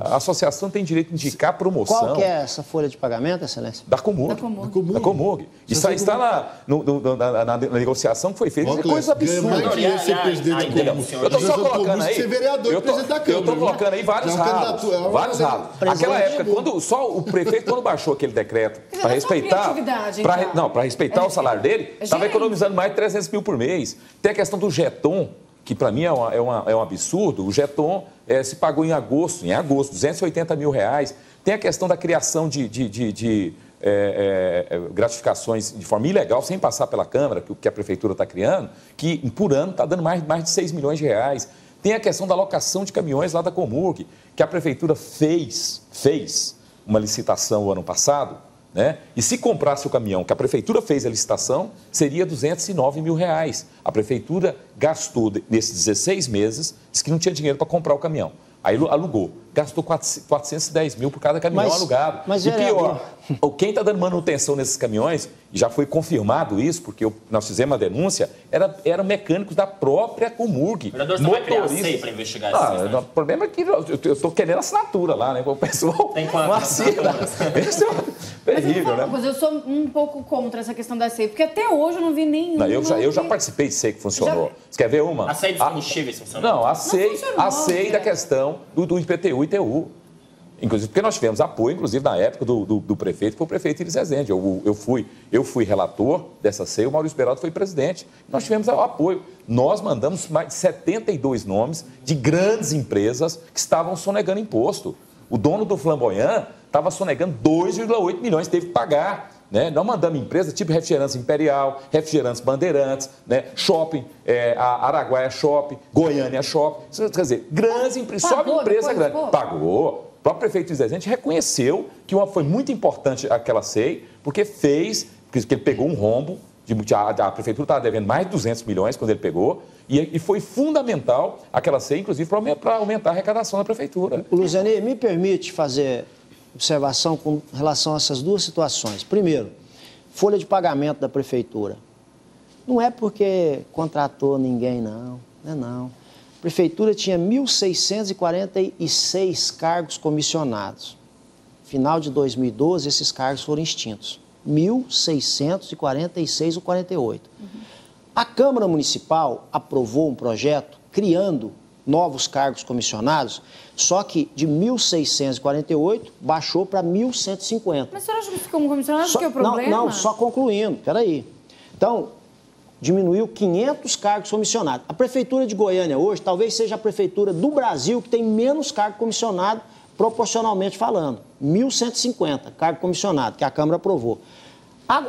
S5: A associação tem direito de indicar promoção.
S4: Qual que é essa folha de pagamento, Excelência?
S5: Da Comurg.
S1: Da Comurg.
S3: Comurg.
S5: Da Comurg. Isso aí está na, no- no- na- na- na negociação que foi feita. Isso é coisa absurda.
S3: ser presidente da? Comurg.
S2: Eu
S5: estou só colocando aí.
S3: ser vereador
S5: eu
S3: e presidente da
S5: tô, eu
S3: Câmara.
S5: tô colocando aí vários
S3: É
S5: ralos.
S3: é
S5: Vários ralos. Aquela época,
S3: de
S5: quando só o prefeito, quando baixou aquele decreto para
S1: é
S5: respeitar. pra não, para respeitar o salário dele, estava economizando mais de 300 mil por mês. Tem a questão do jeton, que para mim é, uma- é uma- é um absurdo. O jeton eh, se pagou em agosto, em agosto, 280 mil reais. Tem a questão da criação de, de- de- de, eh, eh, gratificações de forma ilegal, sem passar pela Câmara, que, que a Prefeitura está criando, que por ano está dando mais, mais de 6 milhões de reais. Tem a questão da locação de caminhões lá da Comurg, que a Prefeitura fez, fez uma licitação o ano passado, né? E se comprasse o caminhão que a prefeitura fez a licitação, seria 209 mil reais. A prefeitura gastou, nesses 16 meses, disse que não tinha dinheiro para comprar o caminhão. Aí alu- alugou, gastou 400 410 mil por cada caminhão
S4: Mas-
S5: alugado.
S4: mas,
S5: e pior, o- quem está dando manutenção nesses caminhões, e já foi confirmado isso, porque eu- nós fizemos a denúncia, era, eram mecânicos da própria Comurg.
S2: vereador, você não vai criar
S5: motoristas.
S2: SEI pra investigar
S5: ah,
S2: esses, né?
S5: não, O problema é que eu estou querendo assinatura lá, né? O pessoal
S2: Tem
S5: não assina. Isso é
S1: Mas
S5: terrível, né?
S1: coisa, eu sou um pouco contra essa questão da CEI, porque até hoje eu não vi nenhum.
S5: Não, eu, já, eu já participei de SEI que funcionou. Você quer ver uma?
S2: A SEI dos
S5: A-
S2: combustíveis funcionou?
S5: Não, a SEI,
S1: funcionou,
S5: a SEI da questão do, do IPTU e ITU. Inclusive, porque nós tivemos apoio, inclusive, na época do, do, do prefeito, foi o prefeito Iris Rezende. Eu, eu, fui, eu fui relator dessa SEI, o Maurício Beraldo foi presidente. Nós tivemos apoio. Nós mandamos mais de 72 nomes de grandes empresas que estavam sonegando imposto. O dono do Flamboyant estava sonegando 2,8 milhões, teve que pagar. Né? Nós mandamos empresa tipo Refrigerantes Imperial, Refrigerantes Bandeirantes, né? Shopping, é, a Araguaia Shopping, Goiânia Shopping. Quer dizer, grandes empresas, só
S1: Pagou
S5: empresa grande. Pagou. O próprio prefeito Luiz Rezende reconheceu que uma, foi muito importante aquela SEI, porque fez, porque ele pegou um rombo, de, a, a prefeitura estava devendo mais de 200 milhões quando ele pegou, e, e foi fundamental aquela SEI, inclusive, para aumentar a arrecadação da prefeitura.
S4: Luziane, me permite fazer observação com relação a essas duas situações. Primeiro, folha de pagamento da prefeitura. Não é porque contratou ninguém, não. Não é não. A prefeitura tinha 1.646 cargos comissionados. Final de 2012, esses cargos foram extintos. 1.646 ou 48. A Câmara Municipal aprovou um projeto criando novos cargos comissionados, só que de 1.648 baixou para 1.150.
S1: Mas a senhora acha que ficou um comissionado?
S4: Só-
S1: que é o problema?
S4: Não, não, só concluindo, peraí. Então, diminuiu 500 cargos comissionados. A Prefeitura de Goiânia hoje talvez seja a prefeitura do Brasil que tem menos cargo comissionado proporcionalmente falando. 1.150 cargo comissionado, que a Câmara aprovou.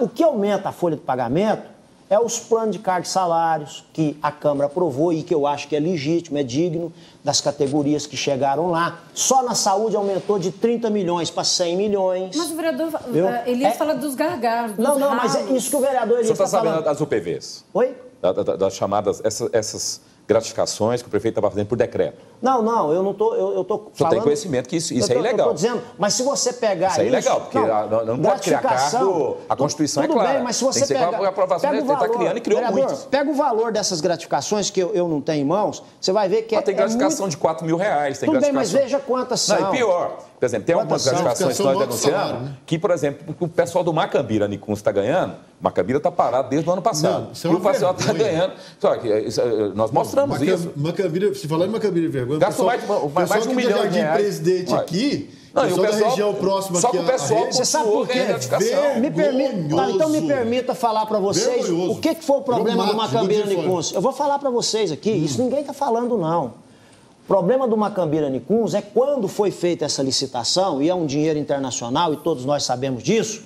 S4: O que aumenta a folha de pagamento é os planos de cargos e salários que a Câmara aprovou e que eu acho que é legítimo, é digno das categorias que chegaram lá. Só na saúde aumentou de 30 milhões para 100 milhões.
S1: Mas o vereador
S4: Viu?
S1: eh, Elias
S4: É-
S1: fala dos gargalos. dos
S4: Não, não, mas é
S1: ralos.
S4: isso que o vereador
S5: O
S4: Elias
S5: senhor está
S4: está
S5: sabendo
S4: falando.
S5: das UPVs?
S4: Oi?
S5: Da- da- das chamadas, essas, essas gratificações que o prefeito estava fazendo por decreto.
S4: Não, não, eu não tô, eu, eu tô falando...
S5: tem conhecimento que isso, isso
S4: eu
S5: é
S4: tô,
S5: ilegal.
S4: Eu tô dizendo, mas se você pegar
S5: Isso é ilegal, porque não- não pode criar
S4: gratificação,
S5: cargo, a Constituição é
S4: tudo
S5: clara.
S4: bem, mas se
S5: Tem
S4: você
S5: que ser com a
S4: pegar...
S5: aprovação
S4: pega
S5: dele,
S4: o
S5: tá
S4: valor,
S5: criando e criou
S4: vereador,
S5: muitos.
S4: Pega o valor dessas gratificações que eu, eu não tenho em mãos, você vai ver que
S5: Mas
S4: é,
S5: tem
S4: é
S5: gratificação
S4: muito...
S5: de 4 mil reais. Tem
S4: Tudo bem, mas
S5: gratificação-
S4: veja quantas são.
S5: Não, e pior. Por exemplo, tem algumas gratificações que nós
S3: Gratificação
S5: denunciamos
S3: né?
S5: que, por exemplo, o pessoal do Macambira Nicuns está ganhando, Macambira está parado desde o ano passado.
S3: Não, isso é
S5: e o pessoal está ganhando. Só que isso, eh, nós mostramos
S3: Maca-
S5: isso.
S3: Macambira, se falar em Macambira vergonha,
S5: Gastou
S3: o
S5: mais de- mais-
S3: pessoal
S5: mais de um milhão de reais.
S3: presidente
S5: Vai.
S3: aqui,
S5: Não, e o
S3: pessoal da
S5: pessoal-
S3: região próxima
S5: só que o
S3: à
S5: pessoal
S3: rede,
S4: Você sabe por quê?
S5: gratificação.
S4: Me permita, tá, então me permita falar para vocês
S3: Vergonhoso.
S4: o que, que foi o problema
S3: Eu
S4: do
S3: mato,
S4: Macambira. Nicuns. Eu vou falar para vocês aqui, isso ninguém está falando não. O problema do Macambira Nicuns é quando foi feita essa licitação, e é um dinheiro internacional, e todos nós sabemos disso,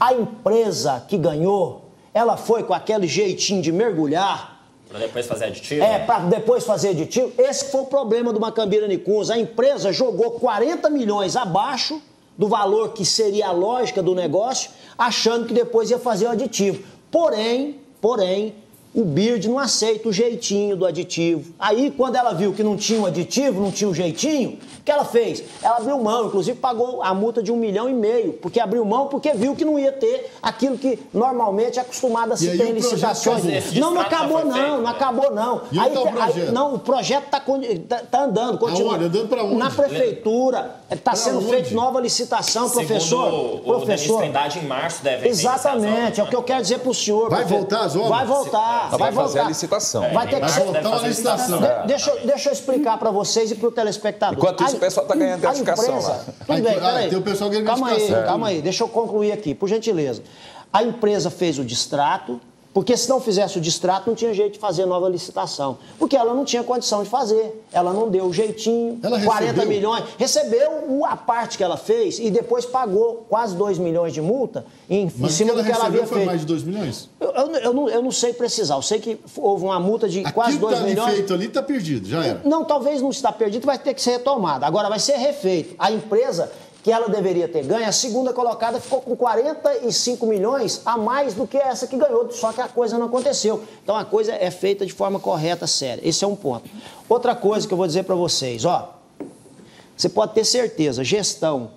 S4: a empresa que ganhou, ela foi com aquele jeitinho de mergulhar,
S2: Para depois fazer aditivo?
S4: É, para depois fazer aditivo. Esse foi o problema do Macambira Nicuns. A empresa jogou 40 milhões abaixo do valor que seria a lógica do negócio, achando que depois ia fazer o aditivo. Porém, porém, o Bird não aceita o jeitinho do aditivo. Aí, quando ela viu que não tinha um aditivo, não tinha um jeitinho, o que ela fez? Ela abriu mão, inclusive pagou a multa de um milhão e meio, porque abriu mão porque viu que não ia ter aquilo que normalmente é acostumado a se ter em licitações. Não, não acabou não, não acabou não.
S3: E
S4: aí,
S3: o projeto?
S4: aí, não, o projeto está tá, tá andando, continua.
S3: Aonde? Andando pra onde?
S4: Na prefeitura, está sendo
S3: onde?
S4: feita nova licitação, professor.
S2: Segundo o
S4: professor.
S2: Denis Trindade, em março deve
S4: Exatamente, é o que eu quero dizer para o senhor.
S3: Vai
S4: profe-
S3: voltar as obras?
S4: Vai voltar,
S5: Vai
S4: vai
S5: fazer a
S4: voltar.
S5: licitação.
S4: Vai ter que
S3: Vai
S4: ser.
S3: voltar uma licitação.
S4: De- deixa, eu- deixa eu explicar para vocês e para o telespectador.
S5: Enquanto isso,
S4: A-
S5: o pessoal tá ganhando
S4: a
S5: gratificação
S4: empresa-
S5: lá.
S4: Tudo bem, peraí.
S3: tem o pessoal ganhando
S4: Calma aí, calma aí. Deixa eu concluir aqui, por gentileza. A empresa fez o distrato, porque se não fizesse o distrato, não tinha jeito de fazer nova licitação. Porque ela não tinha condição de fazer. Ela não deu o jeitinho,
S3: Ela
S4: 40
S3: recebeu?
S4: milhões. Recebeu a parte que ela fez e depois pagou quase 2 milhões de multa em, em cima do que ela havia
S3: foi
S4: feito.
S3: mais de 2 milhões?
S4: Eu, eu- eu não, eu não sei precisar. Eu sei que houve uma multa de quase
S3: Aquilo
S4: 2
S3: que tá
S4: milhões.
S3: feito ali está perdido, já era.
S4: Não, talvez não está perdido, vai ter que ser retomado. Agora vai ser refeito. A empresa que ela deveria ter ganho, a segunda colocada ficou com 45 milhões a mais do que essa que ganhou, só que a coisa não aconteceu. Então a coisa é feita de forma correta, séria. Esse é um ponto. Outra coisa que eu vou dizer para vocês, ó. Você pode ter certeza, gestão.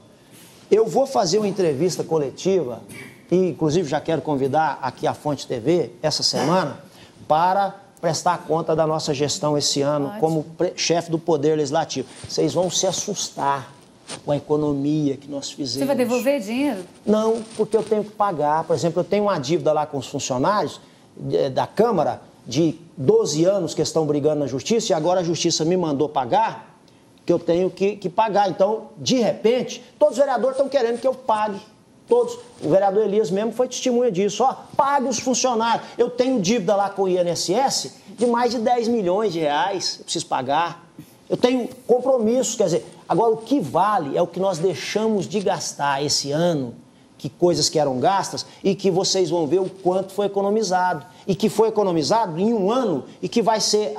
S4: Eu vou fazer uma entrevista coletiva, e inclusive já quero convidar aqui a Fonte TV essa semana, para prestar conta da nossa gestão esse ano
S1: Ótimo.
S4: como chefe do Poder Legislativo. Vocês vão se assustar com a economia que nós fizemos.
S1: Você vai devolver dinheiro?
S4: Não, porque eu tenho que pagar. Por exemplo, eu tenho uma dívida lá com os funcionários eh, da Câmara de 12 anos que estão brigando na Justiça e agora a Justiça me mandou pagar, que eu tenho que, que pagar. Então, de repente, todos os vereadores estão querendo que eu pague. Todos. O vereador Elias mesmo foi testemunha disso. Ó, pague os funcionários. Eu tenho dívida lá com o INSS de mais de 10 milhões de reais. Eu preciso pagar. Eu tenho compromissos, quer dizer, agora o que vale é o que nós deixamos de gastar esse ano, que coisas que eram gastas, e que vocês vão ver o quanto foi economizado. E que foi economizado em um ano e que vai ser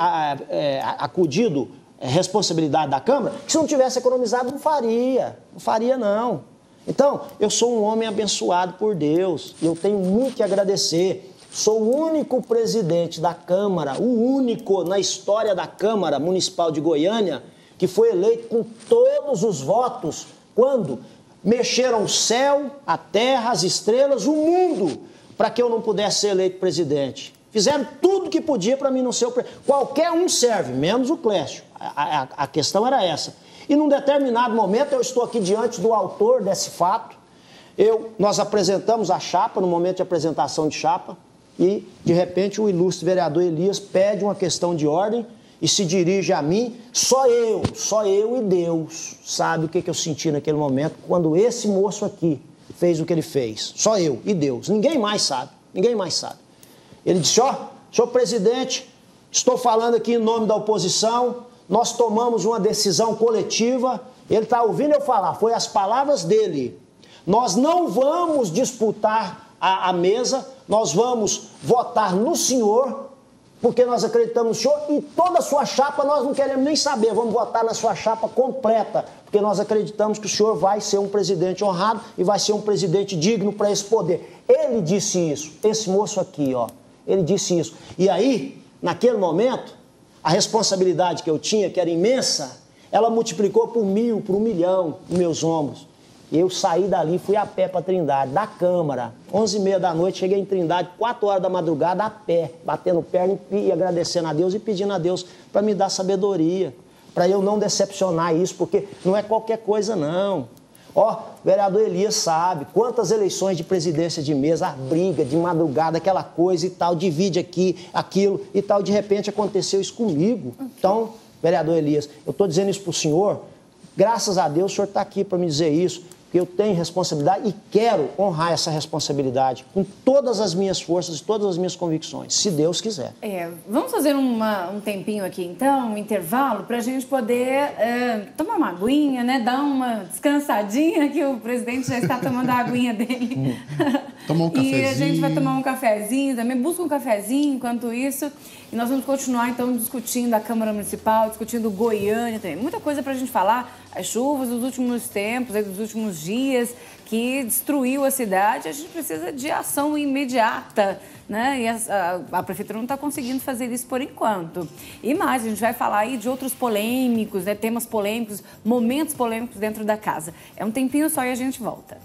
S4: é, acudido é, responsabilidade da Câmara, que se não tivesse economizado não faria. Não faria, não. Então, eu sou um homem abençoado por Deus e eu tenho muito que agradecer. Sou o único presidente da Câmara, o único na história da Câmara Municipal de Goiânia que foi eleito com todos os votos quando mexeram o céu, a terra, as estrelas, o mundo, para que eu não pudesse ser eleito presidente. Fizeram tudo que podia para mim não ser o presidente. Qualquer um serve, menos o Clécio. A, a- a questão era essa. E num determinado momento eu estou aqui diante do autor desse fato. Eu, nós apresentamos a chapa, no momento de apresentação de chapa, e de repente o ilustre vereador Elias pede uma questão de ordem e se dirige a mim. Só eu, só eu e Deus sabe o que, que eu senti naquele momento quando esse moço aqui fez o que ele fez. Só eu e Deus. Ninguém mais sabe. Ninguém mais sabe. Ele disse: Ó, senhor presidente, estou falando aqui em nome da oposição. Nós tomamos uma decisão coletiva. Ele está ouvindo eu falar, foi as palavras dele. Nós não vamos disputar a, a mesa, nós vamos votar no senhor, porque nós acreditamos no senhor e toda a sua chapa nós não queremos nem saber, vamos votar na sua chapa completa, porque nós acreditamos que o senhor vai ser um presidente honrado e vai ser um presidente digno para esse poder. Ele disse isso, esse moço aqui, ó, ele disse isso. E aí, naquele momento, a responsabilidade que eu tinha, que era imensa, ela multiplicou por mil, por um milhão nos meus ombros. Eu saí dali, fui a pé para Trindade, da Câmara. 11h30 da noite, cheguei em Trindade, 4 horas da madrugada, a pé, batendo perna e agradecendo a Deus e pedindo a Deus para me dar sabedoria, para eu não decepcionar isso, porque não é qualquer coisa, não. Ó, o vereador Elias sabe quantas eleições de presidência de mesa, a briga de madrugada, aquela coisa e tal, divide aqui, aquilo e tal. De repente aconteceu isso comigo. Então, vereador Elias, eu estou dizendo isso para o senhor, graças a Deus o senhor está aqui para me dizer isso, porque eu tenho responsabilidade e quero honrar essa responsabilidade com todas as minhas forças e todas as minhas convicções, se Deus quiser.
S1: É, vamos fazer uma- um tempinho aqui então, um intervalo, para a gente poder é, tomar uma aguinha, né? Dar uma descansadinha, que o presidente já está tomando a aguinha dele.
S3: Tomar um cafezinho.
S1: E a gente vai tomar um cafezinho também, busca um cafezinho enquanto isso. E nós vamos continuar, então, discutindo a Câmara Municipal, discutindo Goiânia também. Muita coisa para a gente falar. As chuvas dos últimos tempos, dos últimos dias, que destruiu a cidade. A gente precisa de ação imediata, né? E a, a, a Prefeitura não está conseguindo fazer isso por enquanto. E mais, a gente vai falar aí de outros polêmicos, né? temas polêmicos, momentos polêmicos dentro da casa. É um tempinho só e a gente volta.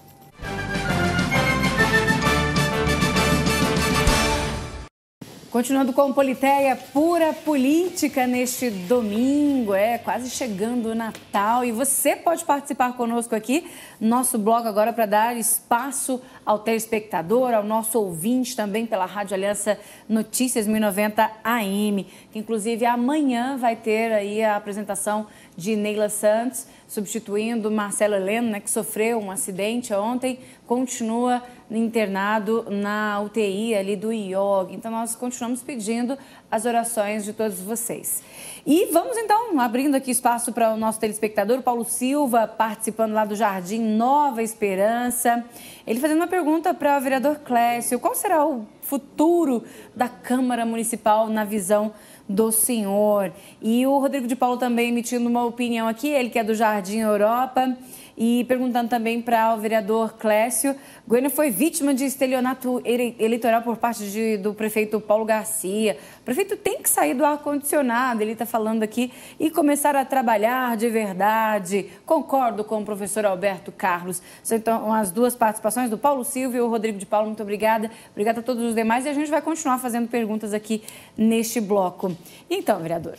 S1: Continuando com Politeia, pura política neste domingo, é quase chegando o Natal. E você pode participar conosco aqui, nosso blog agora para dar espaço ao telespectador, ao nosso ouvinte também pela Rádio Aliança Notícias 1090 AM, que inclusive amanhã vai ter aí a apresentação de Neila Santos, substituindo Marcelo Heleno, né, que sofreu um acidente ontem, continua internado na UTI ali do IOG. Então, nós continuamos pedindo as orações de todos vocês. E vamos então abrindo aqui espaço para o nosso telespectador, Paulo Silva, participando lá do Jardim Nova Esperança. Ele fazendo uma pergunta para o vereador Clécio: qual será o futuro da Câmara Municipal na visão do senhor? E o Rodrigo de Paulo também emitindo uma opinião aqui, ele que é do Jardim Europa. E perguntando também para o vereador Clécio, Goiânia foi vítima de estelionato eleitoral por parte de, do prefeito Paulo Garcia. O prefeito tem que sair do ar-condicionado, ele está falando aqui, e começar a trabalhar de verdade. Concordo com o professor Alberto Carlos. São então as duas participações do Paulo Silva e o Rodrigo de Paulo. Muito obrigada. Obrigada a todos os demais. E a gente vai continuar fazendo perguntas aqui neste bloco. Então, vereador.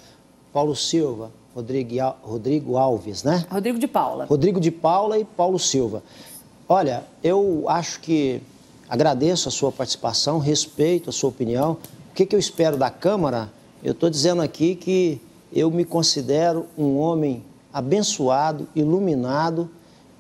S4: Paulo Silva, Rodrigo, Rodrigo Alves, né?
S1: Rodrigo de Paula.
S4: Rodrigo de Paula e Paulo Silva. Olha, eu acho que agradeço a sua participação, respeito a sua opinião. O que, que eu espero da Câmara? Eu estou dizendo aqui que eu me considero um homem abençoado, iluminado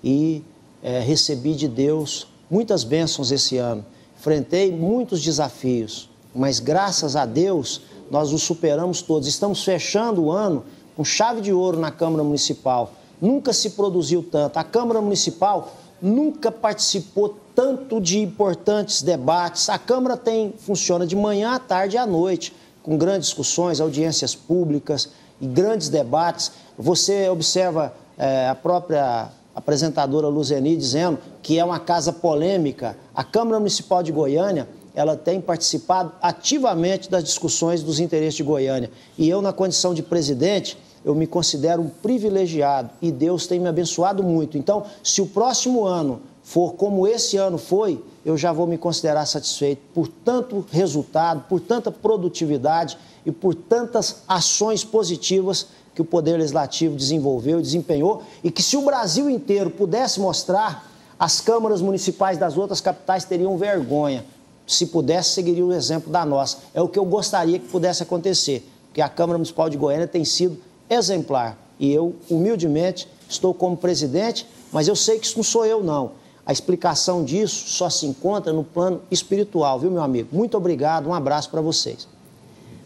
S4: e é, recebi de Deus muitas bênçãos esse ano. Enfrentei muitos desafios, mas graças a Deus nós os superamos todos. Estamos fechando o ano com chave de ouro na Câmara Municipal. Nunca se produziu tanto. A Câmara Municipal nunca participou tanto de importantes debates. A Câmara tem funciona de manhã à tarde e à noite, com grandes discussões, audiências públicas e grandes debates. Você observa é, a própria apresentadora Luzeni dizendo que é uma casa polêmica. A Câmara Municipal de Goiânia ela tem participado ativamente das discussões dos interesses de Goiânia. E eu, na condição de presidente, eu me considero um privilegiado e Deus tem me abençoado muito. Então, se o próximo ano for como esse ano foi, eu já vou me considerar satisfeito por tanto resultado, por tanta produtividade e por tantas ações positivas que o Poder Legislativo desenvolveu e desempenhou e que se o Brasil inteiro pudesse mostrar, as câmaras municipais das outras capitais teriam vergonha se pudesse, seguiria o exemplo da nossa. É o que eu gostaria que pudesse acontecer, porque a Câmara Municipal de Goiânia tem sido exemplar. E eu, humildemente, estou como presidente, mas eu sei que isso não sou eu, não. A explicação disso só se encontra no plano espiritual, viu, meu amigo? Muito obrigado, um abraço para vocês.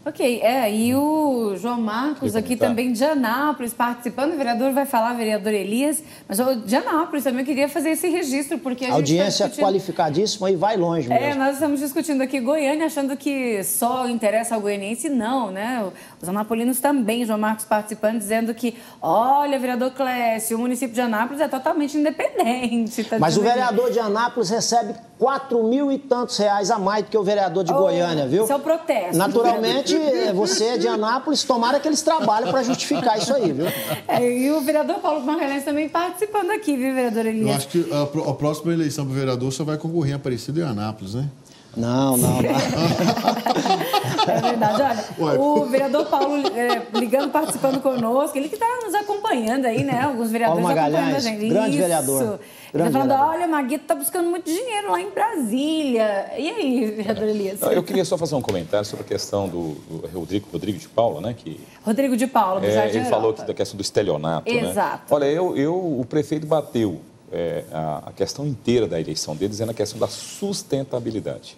S1: Ok, é, e o João Marcos aqui também de Anápolis participando, o vereador vai falar, vereador Elias, mas o de Anápolis também eu queria fazer esse registro, porque a,
S4: a audiência
S1: tá discutindo...
S4: qualificadíssima e vai longe
S1: é,
S4: mesmo.
S1: É, nós estamos discutindo aqui Goiânia, achando que só interessa ao goianiense, não, né? Os anapolinos também, João Marcos participando, dizendo que, olha, vereador Clécio, o município de Anápolis é totalmente independente.
S4: Tá mas o vereador de Anápolis recebe 4 mil e tantos reais a mais do que o vereador de oh, Goiânia, viu?
S1: Isso é o protesto.
S4: Naturalmente, você é de Anápolis, tomara que eles trabalhem para justificar isso aí, viu?
S1: É, e o vereador Paulo Marrelense também participando aqui, viu, vereador Elias?
S3: Eu acho que a, a próxima eleição para vereador só vai concorrer em Aparecido e Anápolis, né?
S4: Não, não, não.
S1: é verdade. Olha, Ué. o vereador Paulo é, ligando, participando conosco, ele que está nos acompanhando aí, né? Alguns vereadores
S4: Paulo
S1: acompanhando a gente.
S4: Grande
S1: Isso.
S4: vereador.
S1: Ele tá falando, vereador. olha, o Maguito está buscando muito dinheiro lá em Brasília. E aí, vereador Elias?
S5: Eu queria só fazer um comentário sobre a questão do, do Rodrigo, Rodrigo de Paula, né? Que,
S1: Rodrigo de Paula, do
S5: é,
S1: Jardim
S5: Ele falou da questão do estelionato,
S1: né? Exato.
S5: Né? Olha, eu, eu, o prefeito bateu é, a, a questão inteira da eleição dele, dizendo a questão da sustentabilidade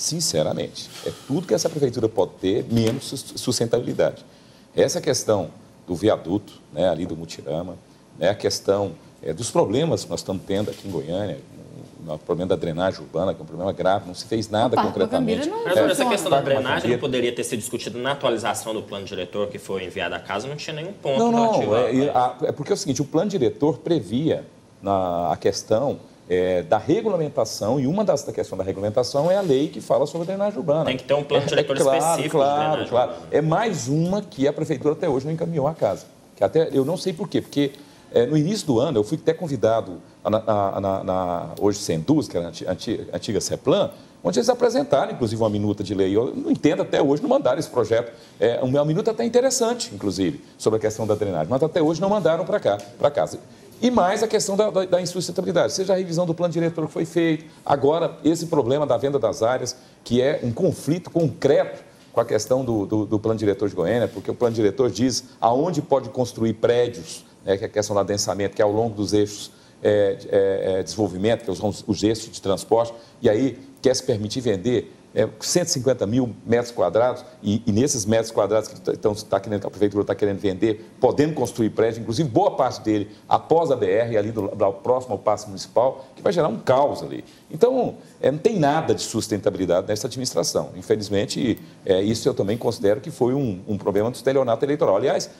S5: sinceramente. É tudo que essa prefeitura pode ter, menos sustentabilidade. Essa questão do viaduto, né, ali do Mutirama, né, a questão é, dos problemas que nós estamos tendo aqui em Goiânia, o problema da drenagem urbana, que é um problema grave, não se fez nada
S1: Parque
S5: concretamente.
S1: Não
S2: Mas
S1: É.
S2: essa questão da drenagem não poderia ter sido discutida na atualização do plano diretor que foi enviado à casa, não tinha nenhum ponto
S5: Não,
S2: relativo
S5: não,
S2: a-
S5: é, e a- é porque é o seguinte, o plano diretor previa na, a questão é, da regulamentação, e uma das da questão da regulamentação é a lei que fala sobre a drenagem urbana.
S2: Tem que ter um plano
S5: É-
S2: diretor
S5: é claro,
S2: específico de
S5: Claro, claro.
S2: urbana.
S5: É mais uma que a prefeitura até hoje não encaminhou à casa. Que até, eu não sei por quê, porque é, no início do ano eu fui até convidado a- na, na- na- hoje Senduz, que era a anti- anti- antiga CEPLAN, onde eles apresentaram, inclusive, uma minuta de lei. Eu não entendo até hoje, não mandaram esse projeto. É, uma minuta até interessante, inclusive, sobre a questão da drenagem, mas até hoje não mandaram para cá, para casa. E mais a questão da, da, da insustentabilidade, seja a revisão do plano diretor que foi feito, agora esse problema da venda das áreas, que é um conflito concreto com a questão do, do, do plano diretor de Goiânia, porque o plano diretor diz aonde pode construir prédios, né, que é a questão do adensamento, que é ao longo dos eixos é, é, é, desenvolvimento, que são os, os eixos de transporte, e aí quer se permitir vender é, 150 mil metros quadrados, e, e nesses metros quadrados que, então, tá querendo, que a prefeitura está querendo vender, podendo construir prédio, inclusive boa parte dele após a BR, ali do, do próximo ao passo municipal, que vai gerar um caos ali. Então, é, não tem nada de sustentabilidade nessa administração. Infelizmente, é, isso eu também considero que foi um, um problema do estelionato eleitoral. Aliás,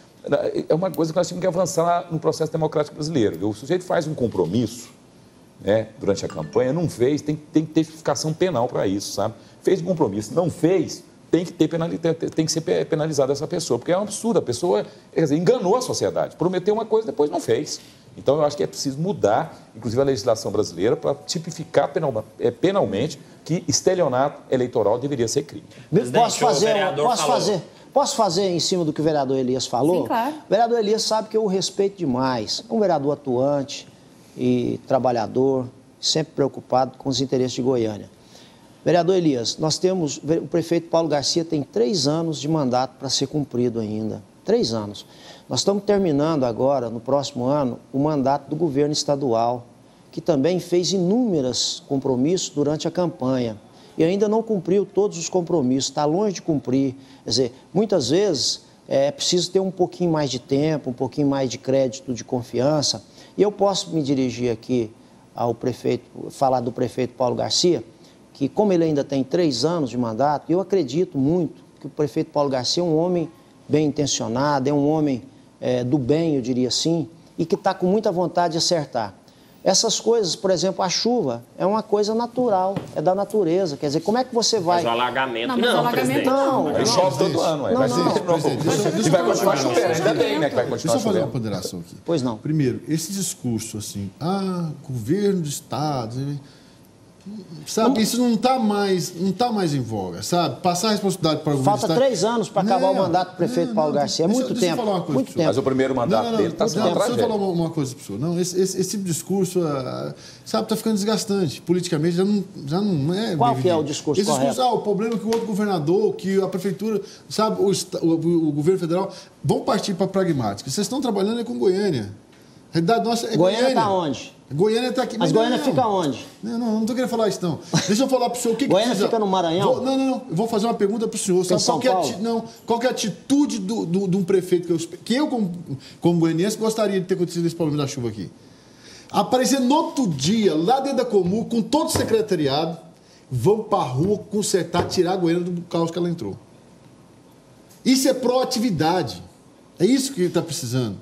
S5: é uma coisa que nós tínhamos que avançar no processo democrático brasileiro. O sujeito faz um compromisso, né, durante a campanha, não fez, tem, tem que ter justificação penal para isso, sabe? Fez um compromisso, não fez, tem que, ter penali- tem, tem que ser pe- penalizada essa pessoa, porque é um absurdo, a pessoa quer dizer, enganou a sociedade, prometeu uma coisa e depois não fez. Então, eu acho que é preciso mudar, inclusive, a legislação brasileira para tipificar penal- eh, penalmente que estelionato eleitoral deveria ser crime.
S2: Presidente,
S4: Posso fazer, posso
S2: falou.
S4: fazer, posso fazer em cima do que o vereador Elias falou?
S1: Sim, claro.
S4: O vereador Elias sabe que eu o respeito demais. É um vereador atuante e trabalhador, sempre preocupado com os interesses de Goiânia. Vereador Elias, nós temos, o prefeito Paulo Garcia tem três anos de mandato para ser cumprido ainda. Três anos. Nós estamos terminando agora, no próximo ano, o mandato do governo estadual, que também fez inúmeros compromissos durante a campanha e ainda não cumpriu todos os compromissos, está longe de cumprir. Quer dizer, muitas vezes é preciso ter um pouquinho mais de tempo, um pouquinho mais de crédito, de confiança. E eu posso me dirigir aqui ao prefeito, falar do prefeito Paulo Garcia, que como ele ainda tem três anos de mandato, eu acredito muito que o prefeito Paulo Garcia é um homem bem intencionado, é um homem é, do bem, eu diria assim, e que está com muita vontade de acertar. Essas coisas, por exemplo, a chuva é uma coisa natural, é da natureza. Quer dizer, como é que você vai.
S2: Mas o alagamento
S1: Não,
S2: não,
S1: mas alagamento não.
S5: Aí chove todo ano, ué.
S4: Não,
S5: vai
S4: não, não.
S3: Presidente, deixa- deixa
S5: E vai continuar chovendo,
S3: coisa.
S5: ainda bem, né, que vai
S3: Deixa
S5: continuar
S3: eu fazer uma ponderação aqui.
S4: Pois não.
S3: Primeiro, esse discurso assim, ah, governo do Estado, sabe, isso não está mais, não tá mais em voga, sabe? Passar a responsabilidade para o governo
S4: Falta três anos para acabar o mandato do prefeito Paulo Garcia. É
S3: deixa-
S4: muito
S3: deixa eu
S4: tempo,
S3: falar uma coisa
S4: muito tempo.
S5: Mas o primeiro mandato dele está sendo
S3: não,
S5: uma
S3: Deixa eu falar uma, uma coisa para o senhor. Não, esse, esse, esse tipo de discurso, ah, sabe, está ficando desgastante. Politicamente já não, já não é.
S4: Qual que é o discurso
S3: Esse discurso,
S4: correto?
S3: ah, o problema é que o outro governador, que a prefeitura, sabe, o, o, o governo federal, vão partir para pragmática. Vocês estão trabalhando é com Goiânia. A realidade nossa é
S4: Goiânia
S3: Goiânia.
S4: está onde?
S3: Goiânia está aqui.
S4: Mas Goiânia fica onde?
S3: Não, não, não estou querendo falar isso, não. Deixa eu falar para o senhor o que, que
S4: Goiânia
S3: precisa-
S4: fica no Maranhão?
S3: Vou- não, não, não. Eu vou fazer uma pergunta para o senhor. Sabe
S4: São
S3: qual, que é
S4: Paulo?
S3: não, qual que é a atitude do, do- de um prefeito que eu, que eu como, como goianiense, gostaria de ter acontecido esse problema da chuva aqui? Aparecer no outro dia, lá dentro da Comu, com todo o secretariado, vão para a rua consertar, tirar a Goiânia do caos que ela entrou. Isso é proatividade. É isso que ele está precisando.